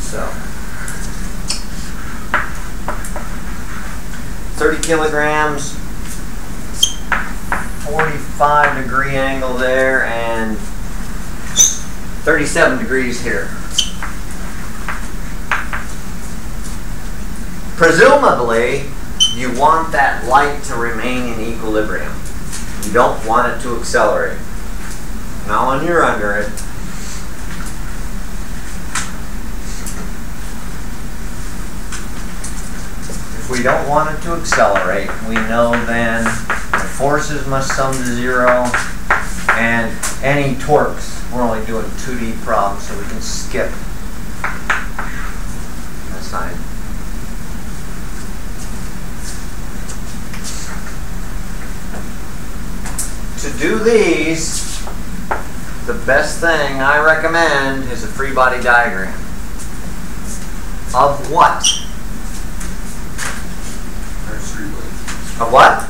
S1: So. 30 kilograms, 45 degree angle there, and 37 degrees here. Presumably, you want that light to remain in equilibrium. You don't want it to accelerate. Now when you're under it, if we don't want it to accelerate, we know then the forces must sum to zero and any torques. We're only doing 2D problems, so we can skip this side. To do these, the best thing I recommend is a free body diagram. Of what?
S4: Or street lights.
S1: A what?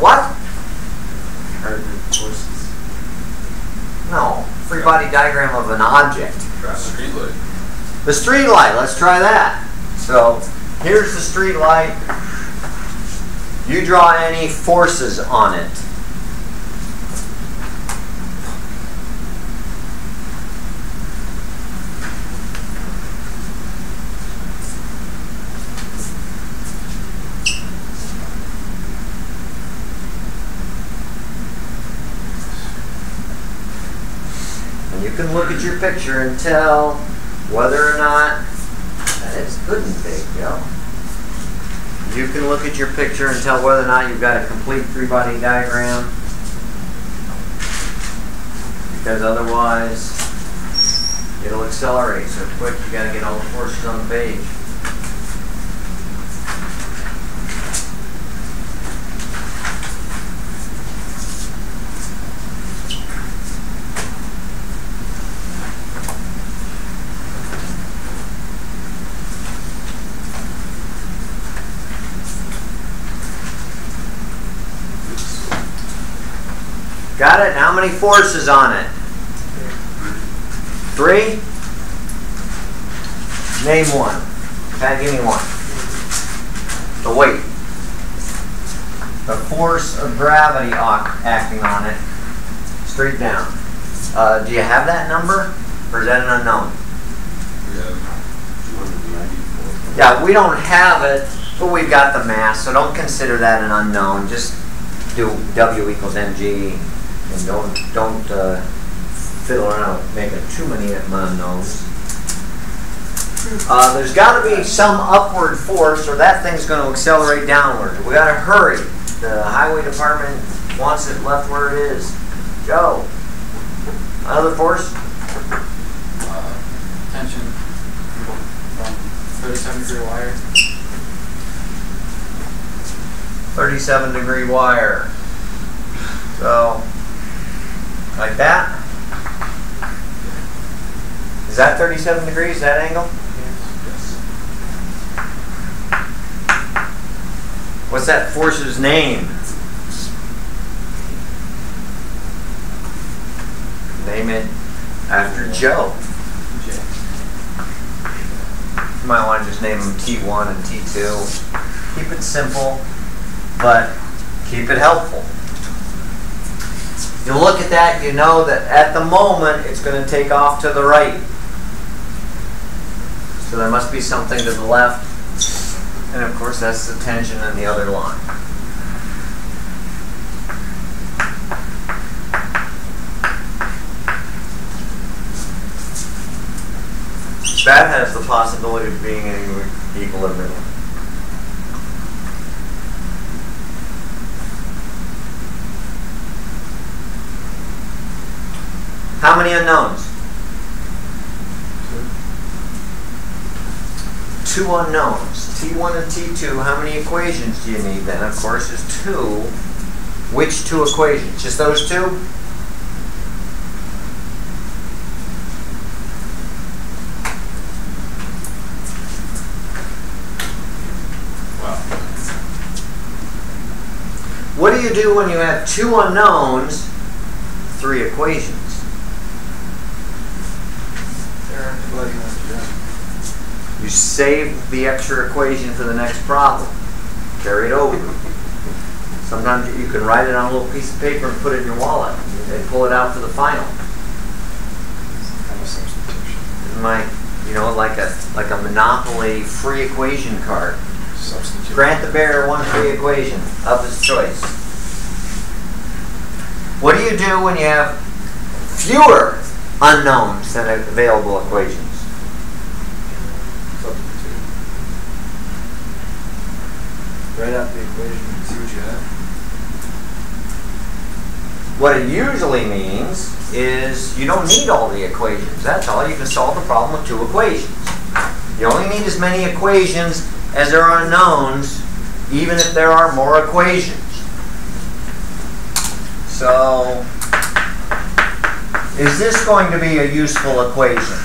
S4: Hardwood forces.
S1: A what?
S4: Hardwood forces.
S1: No, free body diagram of an object.
S2: Street light.
S1: The street light, let's try that. So here's the street light. You draw any forces on it. And you can look at your picture and tell whether or not it's good and big, yo. You can look at your picture and tell whether or not you've got a complete free-body diagram. Because otherwise, it'll accelerate so quick you gotta get all the forces on the page. Got it? And how forces on it? Three? Name one. Pat, give me one. The weight. The force of gravity acting on it. Straight down. Uh, do you have that number? Or is that an unknown?
S4: 294.
S1: Yeah, we don't have it, but we've got the mass, so don't consider that an unknown. Just do W equals mg and don't, don't uh, fiddle around with making too many unknowns. Uh, there's got to be some upward force or that thing's going to accelerate downward. We got to hurry. The highway department wants it left where it is. Joe, another force?
S3: Uh, tension from 37 degree wire.
S1: 37 degree wire. So, like that? Is that 37 degrees, that angle? Yes. What's that force's name? Name it after Joe. You might want to just name them T1 and T2. Keep it simple, but keep it helpful. You look at that, you know that at the moment it's going to take off to the right. So there must be something to the left. And of course that's the tension in the other line. That has the possibility of being in equilibrium. How many unknowns? Two unknowns. T1 and T2, how many equations do you need then? Of course, is two. Which two equations? Just those two? What do you do when you have two unknowns, three equations?
S3: There, what do you want to do?
S1: You save the extra equation for the next problem. Carry it over. Sometimes you can write it on a little piece of paper and put it in your wallet and pull it out for the final. My, you know, like a like a Monopoly free equation card.
S2: Substitute.
S1: Grant the bearer one free equation of his choice. What do you do when you have fewer unknowns than available equations?
S2: Substitute.
S3: Write out the equation and see what you have.
S1: What it usually means is you don't need all the equations. That's all. You can solve the problem with two equations. You only need as many equations as there are unknowns, even if there are more equations. So, is this going to be a useful equation?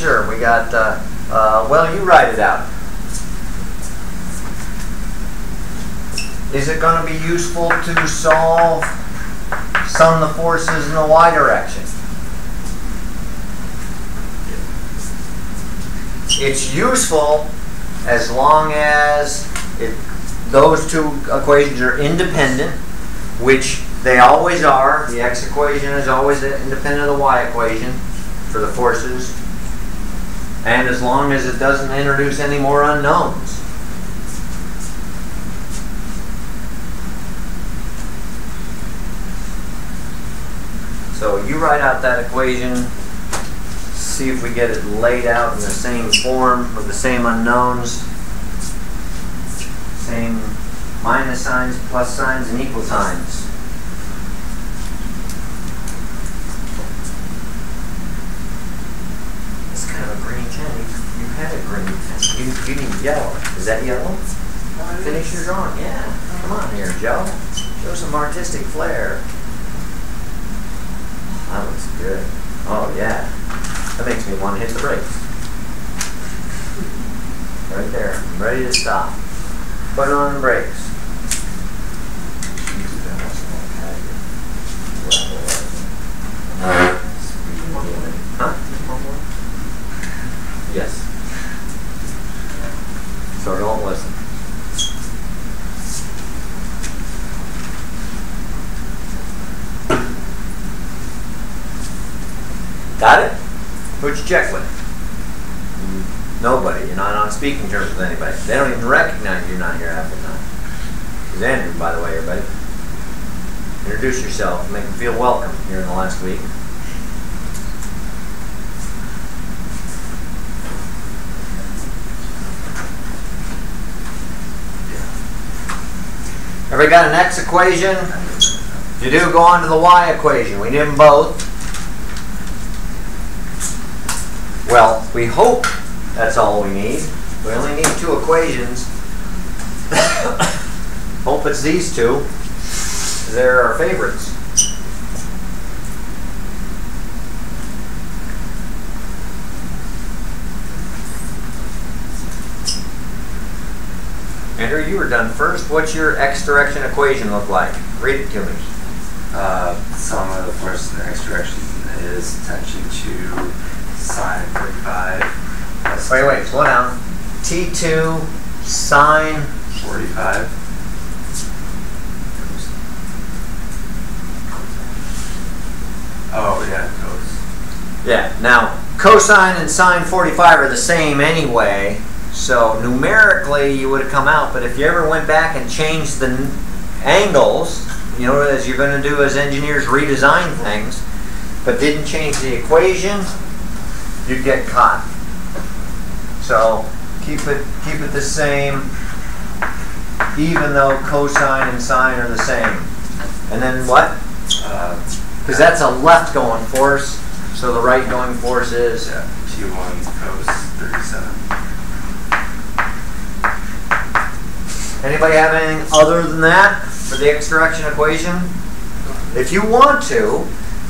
S1: Sure, we got, uh, uh, well, you write it out. Is it going to be useful to solve sum the forces in the y direction? It's useful as long as it, those two equations are independent, which they always are. The x equation is always independent of the y equation for the forces. And as long as it doesn't introduce any more unknowns. So you write out that equation, see if we get it laid out in the same form with the same unknowns, same minus signs, plus signs, and equal signs. It's kind of a green tent. You, you had a green tent. You, you need yellow. Is that yellow? Finish your drawing. Yeah. Come on here, Joe. Show some artistic flair. That looks good. Oh yeah. That makes me want to hit the brakes. Right there. I'm ready to stop. Put on the brakes. Huh? Yes so don't listen. Got it? Who'd you check with? Nobody. You're not on speaking terms with anybody. They don't even recognize you're not here half the time. Is Andrew, by the way, everybody. Introduce yourself. Make them feel welcome here in the last week. Everybody got an x equation? If you do, go on to the y equation. We need them both. Well, we hope that's all we need. We only need two equations. hope it's these two. They're our favorites. Andrew, you were done first. What's your x direction equation look like? Read it to me.
S4: Uh, sum of the force in the x direction is tension to sine 45 plus
S1: Wait, wait, slow down. T2 sine
S4: 45. Oh, yeah, cos.
S1: Yeah, now cosine and sine 45 are the same anyway, so numerically you would have come out, but if you ever went back and changed the angles, you know, as you're going to do as engineers redesign things, but didn't change the equation, you'd get caught. So keep it keep it the same, even though cosine and sine are the same. And then what?
S4: Uh,
S1: Because that's a left going force, so the right going force is
S4: yeah, T1 cos 37.
S1: Anybody have anything other than that for the x direction equation? If you want to,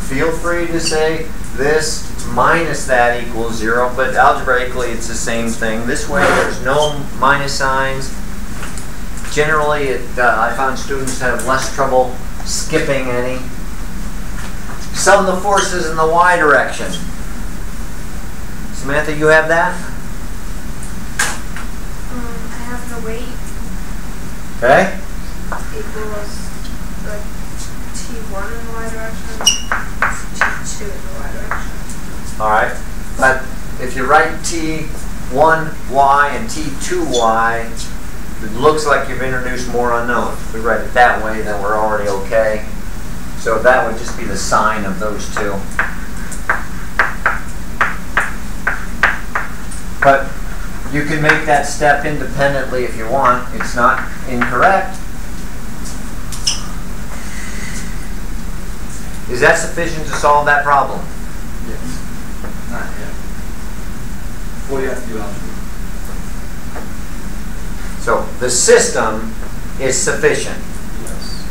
S1: feel free to say this minus that equals zero, but algebraically it's the same thing. This way there's no minus signs. Generally, it, uh, I found students have less trouble skipping any. Sum the forces in the y direction. Samantha, you have that?
S5: Um, I have the weight
S1: Okay.
S5: equals like T1 in the y direction, T2 in the y direction.
S1: All right, but if you write T1y and T2y, it looks like you've introduced more unknowns. If we write it that way, then we're already okay. So that would just be the sign of those two. But you can make that step independently if you want. It's not incorrect. Is that sufficient to solve that problem?
S3: Yes. Not yet. Well, you have to do algebra.
S1: So the system is sufficient.
S3: Yes.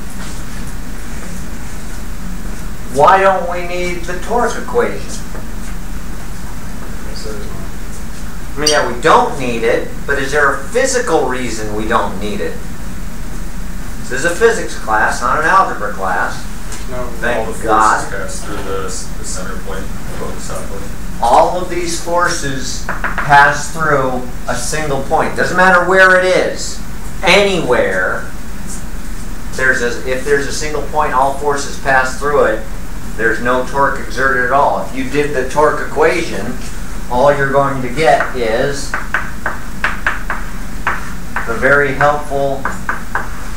S1: Why don't we need the torque equation?
S3: So there's one.
S1: I mean, yeah, we don't need it, but is there a physical reason we don't need it? This is a physics class, not an algebra class.
S2: No,
S1: Thank
S2: all
S1: God.
S2: pass through the, the center point above the south point.
S1: All of these forces pass through a single point. Doesn't matter where it is. Anywhere, there's a, if there's a single point, all forces pass through it. There's no torque exerted at all. If you did the torque equation, all you're going to get is the very helpful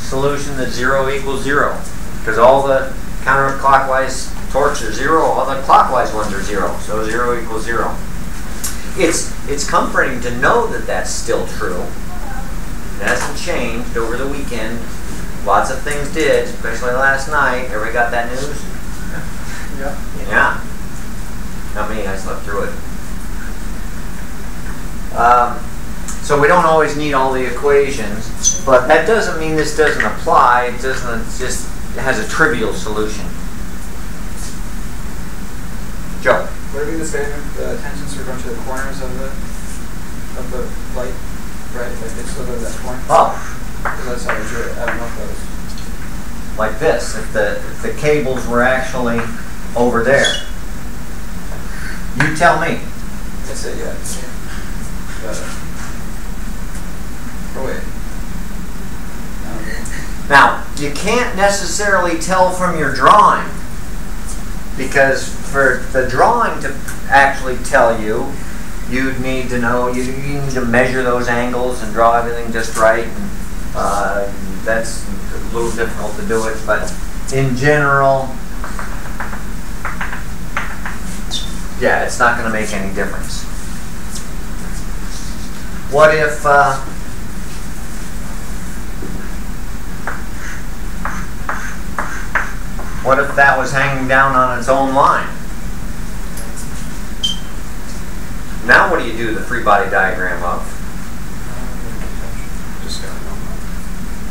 S1: solution that zero equals zero. Because all the counterclockwise torques are zero, all the clockwise ones are zero. So zero equals zero. It's, it's comforting to know that that's still true. It hasn't changed over the weekend. Lots of things did, especially last night. Everybody got that news?
S3: Yeah.
S1: Yeah. Not me, I slept through it. Um, so we don't always need all the equations, but that doesn't mean this doesn't apply. It doesn't, it just it has a trivial solution. Joe?
S6: Would it be the if the tensions were going to the corners of the of the light, right? Like they still go to that point?
S1: Oh,
S6: that's how I drew it. I don't know if that was.
S1: like this, if the, if the cables were actually over there. You tell me.
S6: That's it, yeah.
S1: Now, you can't necessarily tell from your drawing because for the drawing to actually tell you, you'd need to know, you, you need to measure those angles and draw everything just right. And, uh, that's a little difficult to do it, but in general, yeah, it's not going to make any difference. What if, uh, what if that was hanging down on its own line? Now what do you do the free body diagram of?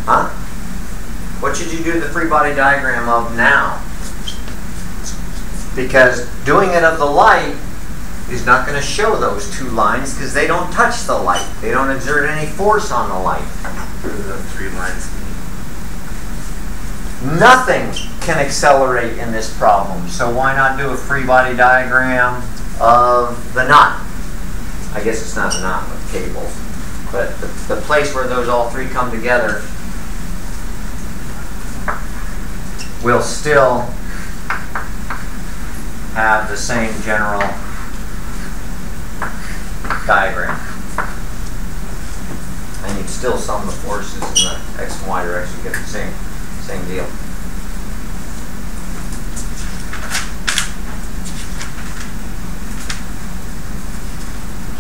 S1: Huh? What should you do the free body diagram of now? Because doing it of the light is not going to show those two lines because they don't touch the light. They don't exert any force on the light.
S4: The three lines.
S1: Nothing can accelerate in this problem. So why not do a free body diagram of the knot? I guess it's not a knot with cables. But the, the place where those all three come together will still have the same general diagram. And you'd still sum the forces in the x and y direction, get the same, same deal.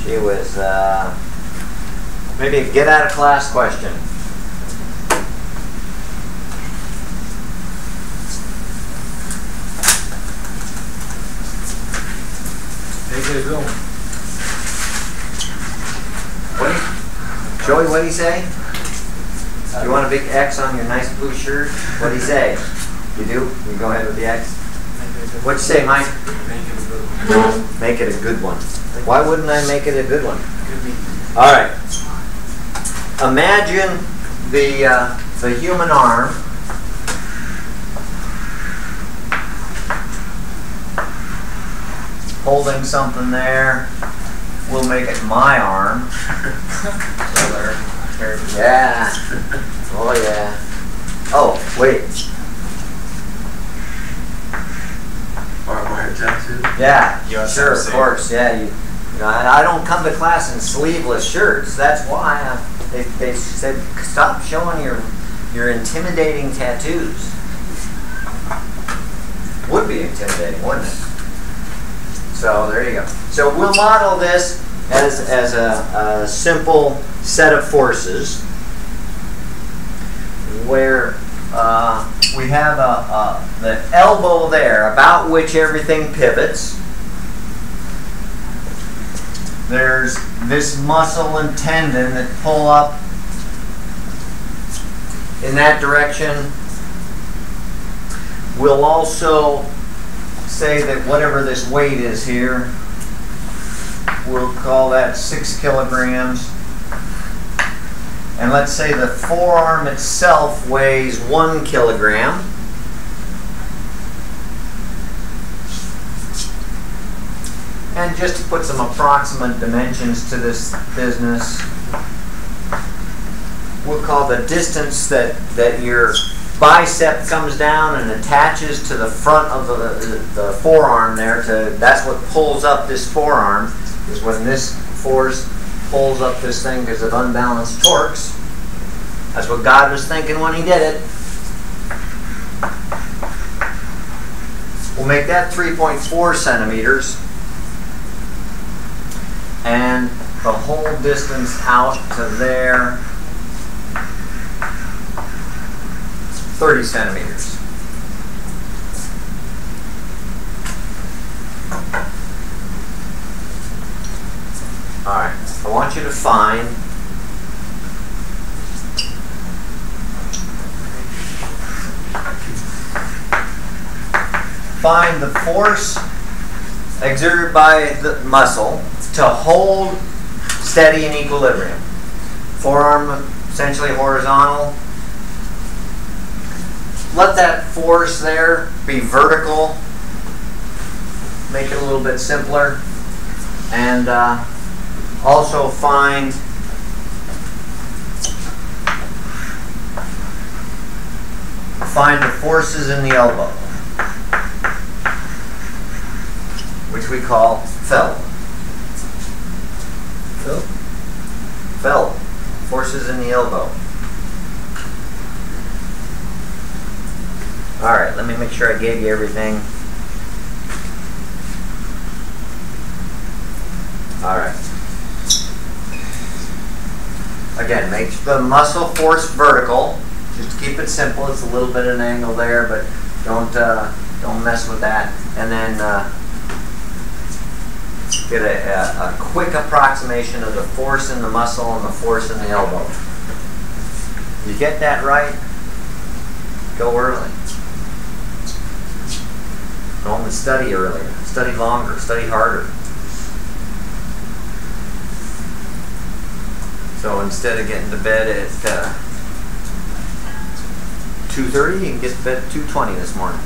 S1: Gee was uh, maybe a get out of class question.
S3: A good.
S1: What do you, Joey, what do you say? You want a big X on your nice blue shirt? What do you say? You do? You go ahead with the X? What'd you say, Mike?
S3: Make it a good one.
S1: Make it a good one. Why wouldn't I make it a good one? All right. Imagine the uh, the human arm. Holding something there. We'll make it my arm.
S3: So
S1: Yeah. Oh yeah. Oh wait.
S4: Barbed wire tattoo.
S1: Yeah.
S3: USMC.
S1: Sure. Of course. Yeah. You, you know, I, I don't come to class in sleeveless shirts. That's why I, they, they said stop showing your your intimidating tattoos. Would be intimidating, wouldn't it? So there you go. So we'll model this as as a, a simple set of forces where uh, we have a, a, the elbow there about which everything pivots. There's this muscle and tendon that pull up in that direction. We'll also say that whatever this weight is here, we'll call that six kilograms. And let's say the forearm itself weighs one kilogram. And just to put some approximate dimensions to this business, we'll call the distance that, that your bicep comes down and attaches to the front of the, the, forearm there to that's what pulls up this forearm is when this force pulls up this thing because of unbalanced torques. That's what God was thinking when he did it. We'll make that 3.4 centimeters. And the whole distance out to there, 30 centimeters. All right, I want you to find find the force exerted by the muscle to hold steady in equilibrium. Forearm essentially horizontal. Let that force there be vertical. Make it a little bit simpler. And uh, also find find the forces in the elbow. which we call feld.
S3: Phil?
S1: Feld, forces in the elbow. All right, let me make sure I gave you everything. All right. Again, make the muscle force vertical. Just keep it simple. It's a little bit of an angle there, but don't uh, don't mess with that. And then uh, get a, a, a quick approximation of the force in the muscle and the force in the elbow. You get that right, go early. Don't study earlier. Study longer. Study harder. So instead of getting to bed at uh, 2.30, you can get to bed at 2.20 this morning.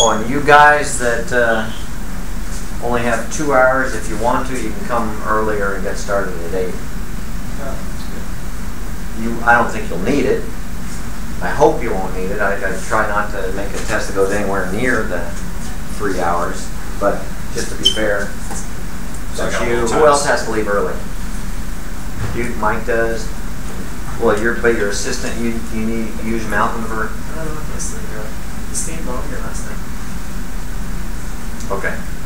S1: Oh, and you guys that uh, only have two hours, if you want to, you can come earlier and get started at 8. You, I don't think you'll need it. I hope you won't need it. I, I try not to make a test that goes anywhere near the three hours, but just to be fair,
S2: So I
S1: you. Who else has to leave early? You, Mike does. Well, you're, but your assistant, you, you need, use Malcolm for,
S3: I don't know if this thing, uh, the steamboat here last night.
S1: okay.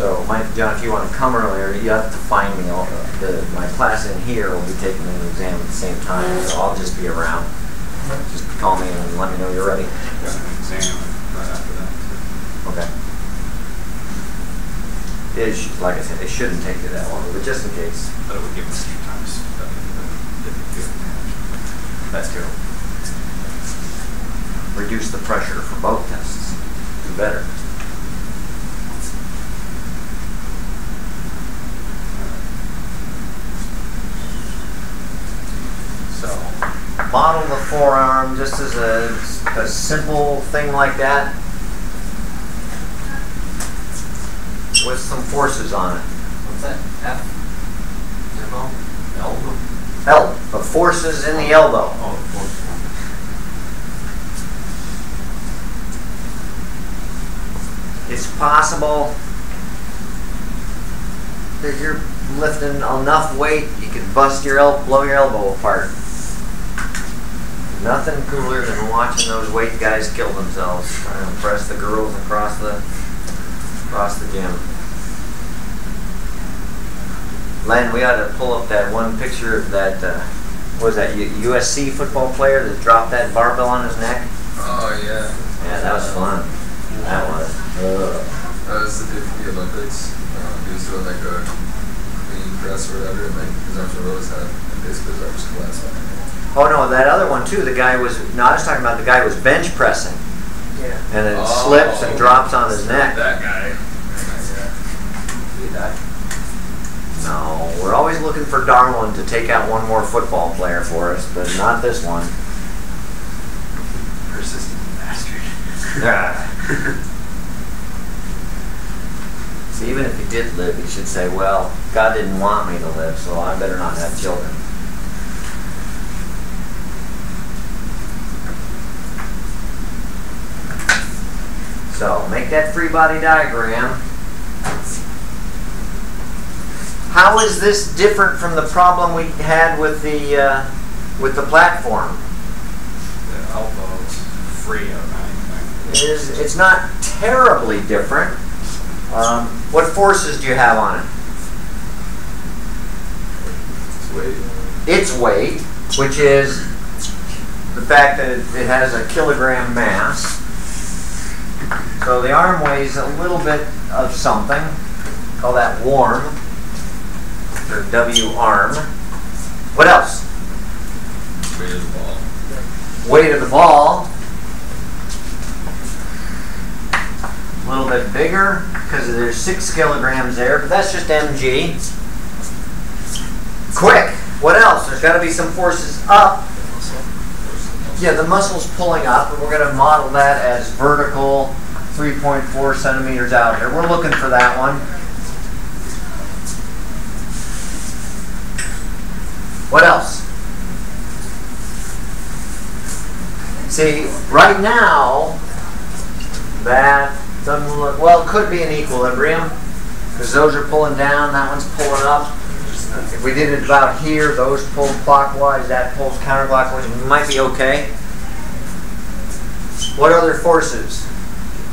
S1: So, Mike, John, if you want to come earlier, you have to find me. All, the, my class in here will be taking an exam at the same time, so I'll just be around. Just call me and let me know you're ready.
S2: Got an exam right after that.
S1: Okay. It sh- like I said, it shouldn't take you that long, but just in case.
S2: But it would give us a few times. uh, if you feel it.
S1: That's true. Reduce the pressure for both tests. Do better. So, model the forearm just as a, a simple thing like that with some forces on it.
S6: What's that? F?
S2: Elbow.
S1: Elbow, the forces in the elbow.
S2: Oh, of course.
S1: It's possible that you're lifting enough weight you could bust your el- blow your elbow apart. Nothing cooler than watching those weight guys kill themselves trying to impress the girls across the across the gym. Len, we ought to pull up that one picture of that. Uh, was that USC football player that dropped that barbell on his neck?
S7: Oh yeah,
S1: Yeah, that was fun. That was. Ugh.
S7: that was the dude from the Olympics. Um, he was doing like a clean press or whatever, and like his arms were always had, and basically his arms collapsed on him.
S1: Oh no, that other one too. The guy was. No, I was talking about the guy who was bench pressing,
S3: Yeah.
S1: and it
S7: Oh.
S1: slips and drops on his neck.
S7: That guy. Yeah.
S3: He died.
S1: No, we're always looking for Darwin to take out one more football player for us, but not this one.
S4: Persistent bastard.
S1: So even if he did live, he should say, "Well, God didn't want me to live, so I better not have children." So make that free body diagram. How is this different from the problem we had with the uh, with the platform?
S2: The elbow's free of anything.
S1: It is it's not terribly different. Um, what forces do you have on it?
S7: Wait.
S1: Its weight, which is the fact that it has a kilogram mass. So the arm weighs a little bit of something. Call that warm. Or W arm. What else?
S7: Weight of the ball.
S1: weight of the ball a little bit bigger because there's six kilograms there, but that's just mg. Quick, what else? There's got to be some forces up. Yeah, the muscle's pulling up, and we're going to model that as vertical 3.4 centimeters out here. We're looking for that one. What else? See, right now, that doesn't look, well, it could be an equilibrium, because those are pulling down, that one's pulling up. If we did it about here, those pulled clockwise, that pulls counterclockwise, we might be okay. What other forces?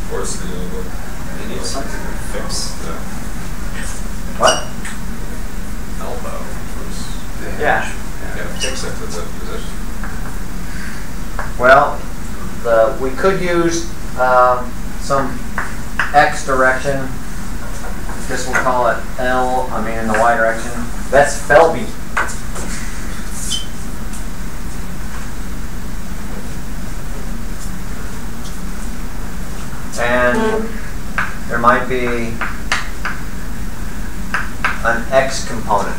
S7: Force the elbow.
S2: You need something to fix the
S1: What?
S2: elbow. first.
S1: Yeah.
S7: Yeah, fix it to the position.
S1: Well, the, we could use um, some X direction. This we'll call it L, I mean in the Y direction. That's Felby. And there might be an X component.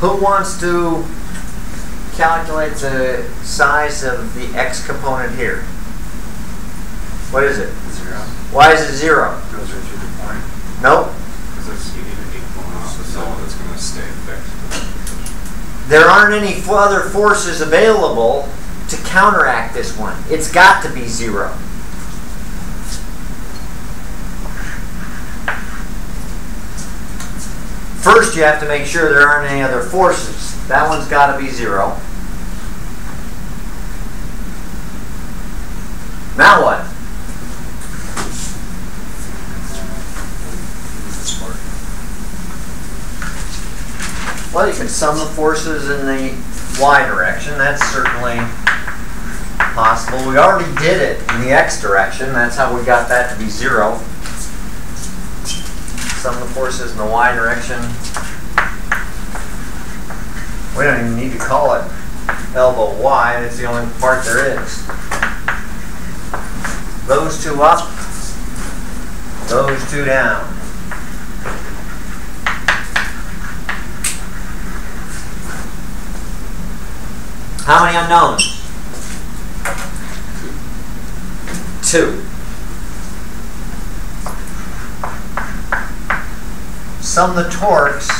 S1: Who wants to calculate the size of the x component here? What is it?
S4: Zero.
S1: Why is it zero?
S4: Goes right through the point.
S1: Nope.
S2: Because you need an equal amount
S7: So
S2: of
S7: someone that's gonna stay fixed.
S1: There aren't any other forces available to counteract this one. It's got to be zero. First, you have to make sure there aren't any other forces. That one's got to be zero. Now what? Well, you can sum the forces in the y direction. That's certainly possible. We already did it in the x direction. That's how we got that to be zero. Sum the forces in the y direction. We don't even need to call it elbow y. That's the only part there is. Those two up, those two down. How many unknowns? Two. Sum the torques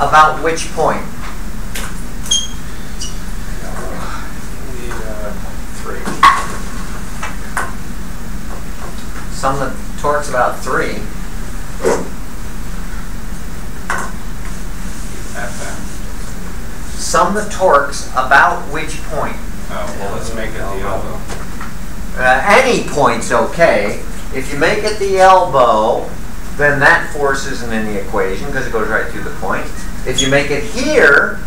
S1: about which point? Sum the torques about three.
S2: FM.
S1: Sum the torques about which point?
S2: Oh, well, let's make it the elbow.
S1: Uh, any point's okay. If you make it the elbow, then that force isn't in the equation because it goes right through the point. If you make it here,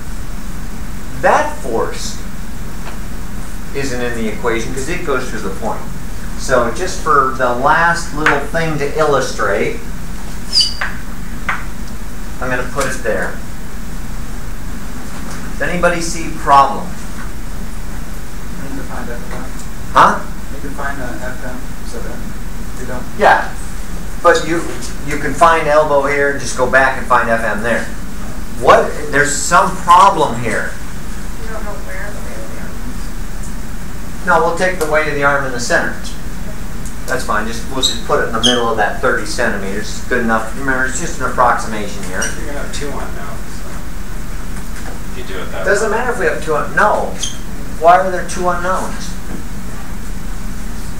S1: that force isn't in the equation because it goes through the point. So just for the last little thing to illustrate, I'm going to put it there. Does anybody see problem?
S6: Need to find FM.
S1: Huh?
S6: Need to find uh, FM, so that we don't.
S1: Yeah, but you you can find elbow here. And just go back and find FM there. What? There's some problem here.
S5: You don't know where the way of the arm is.
S1: No, we'll take the weight of the arm in the center. That's fine. Just we'll just put it in the middle of that 30 centimeters. Good enough. Remember, it's just an approximation here.
S2: You're gonna have two unknowns, so. You do it that.
S1: Doesn't matter if we have two. Un- no. Why are there two unknowns?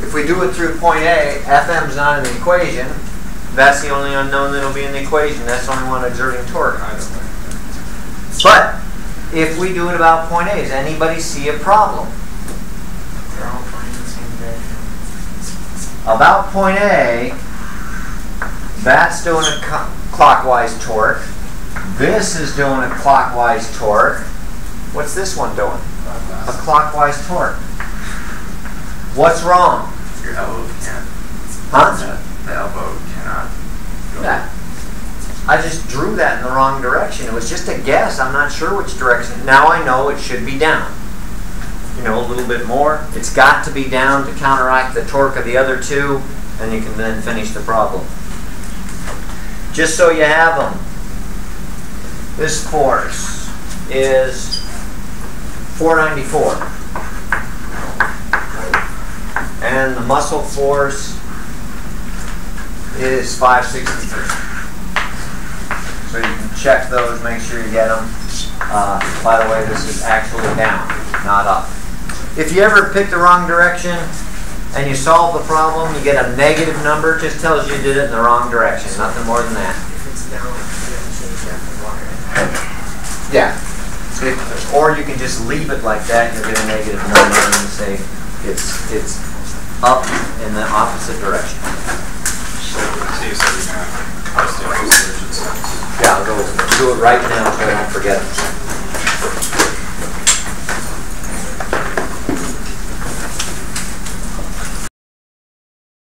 S1: If we do it through point A, FM's not in the equation. That's the only unknown that'll be in the equation. That's the only one exerting torque.
S2: Either way.
S1: But if we do it about point A, does anybody see a problem?
S6: They're all pointing the same direction.
S1: About point A, that's doing a clockwise torque. This is doing a clockwise torque. What's this one doing? A clockwise torque. What's wrong?
S4: Your elbow can't.
S1: Huh?
S4: The, the elbow cannot. Go.
S1: Yeah. I just drew that in the wrong direction. It was just a guess. I'm not sure which direction. Now I know it should be down. You know, a little bit more. It's got to be down to counteract the torque of the other two, and you can then finish the problem. Just so you have them. This force is 494. And the muscle force is 563. So you can check those, make sure you get them. Uh, by the way, this is actually down, not up. If you ever pick the wrong direction and you solve the problem, you get a negative number, it just tells you you did it in the wrong direction, nothing more than that.
S8: If it's down, you have to change that for water.
S1: Yeah. If- Or you can just leave it like that, you'll get a negative number and you say it's, it's up in the opposite direction.
S2: So you said you're gonna post it on search and sense.
S1: Yeah, I'll go do it right now so I don't forget it.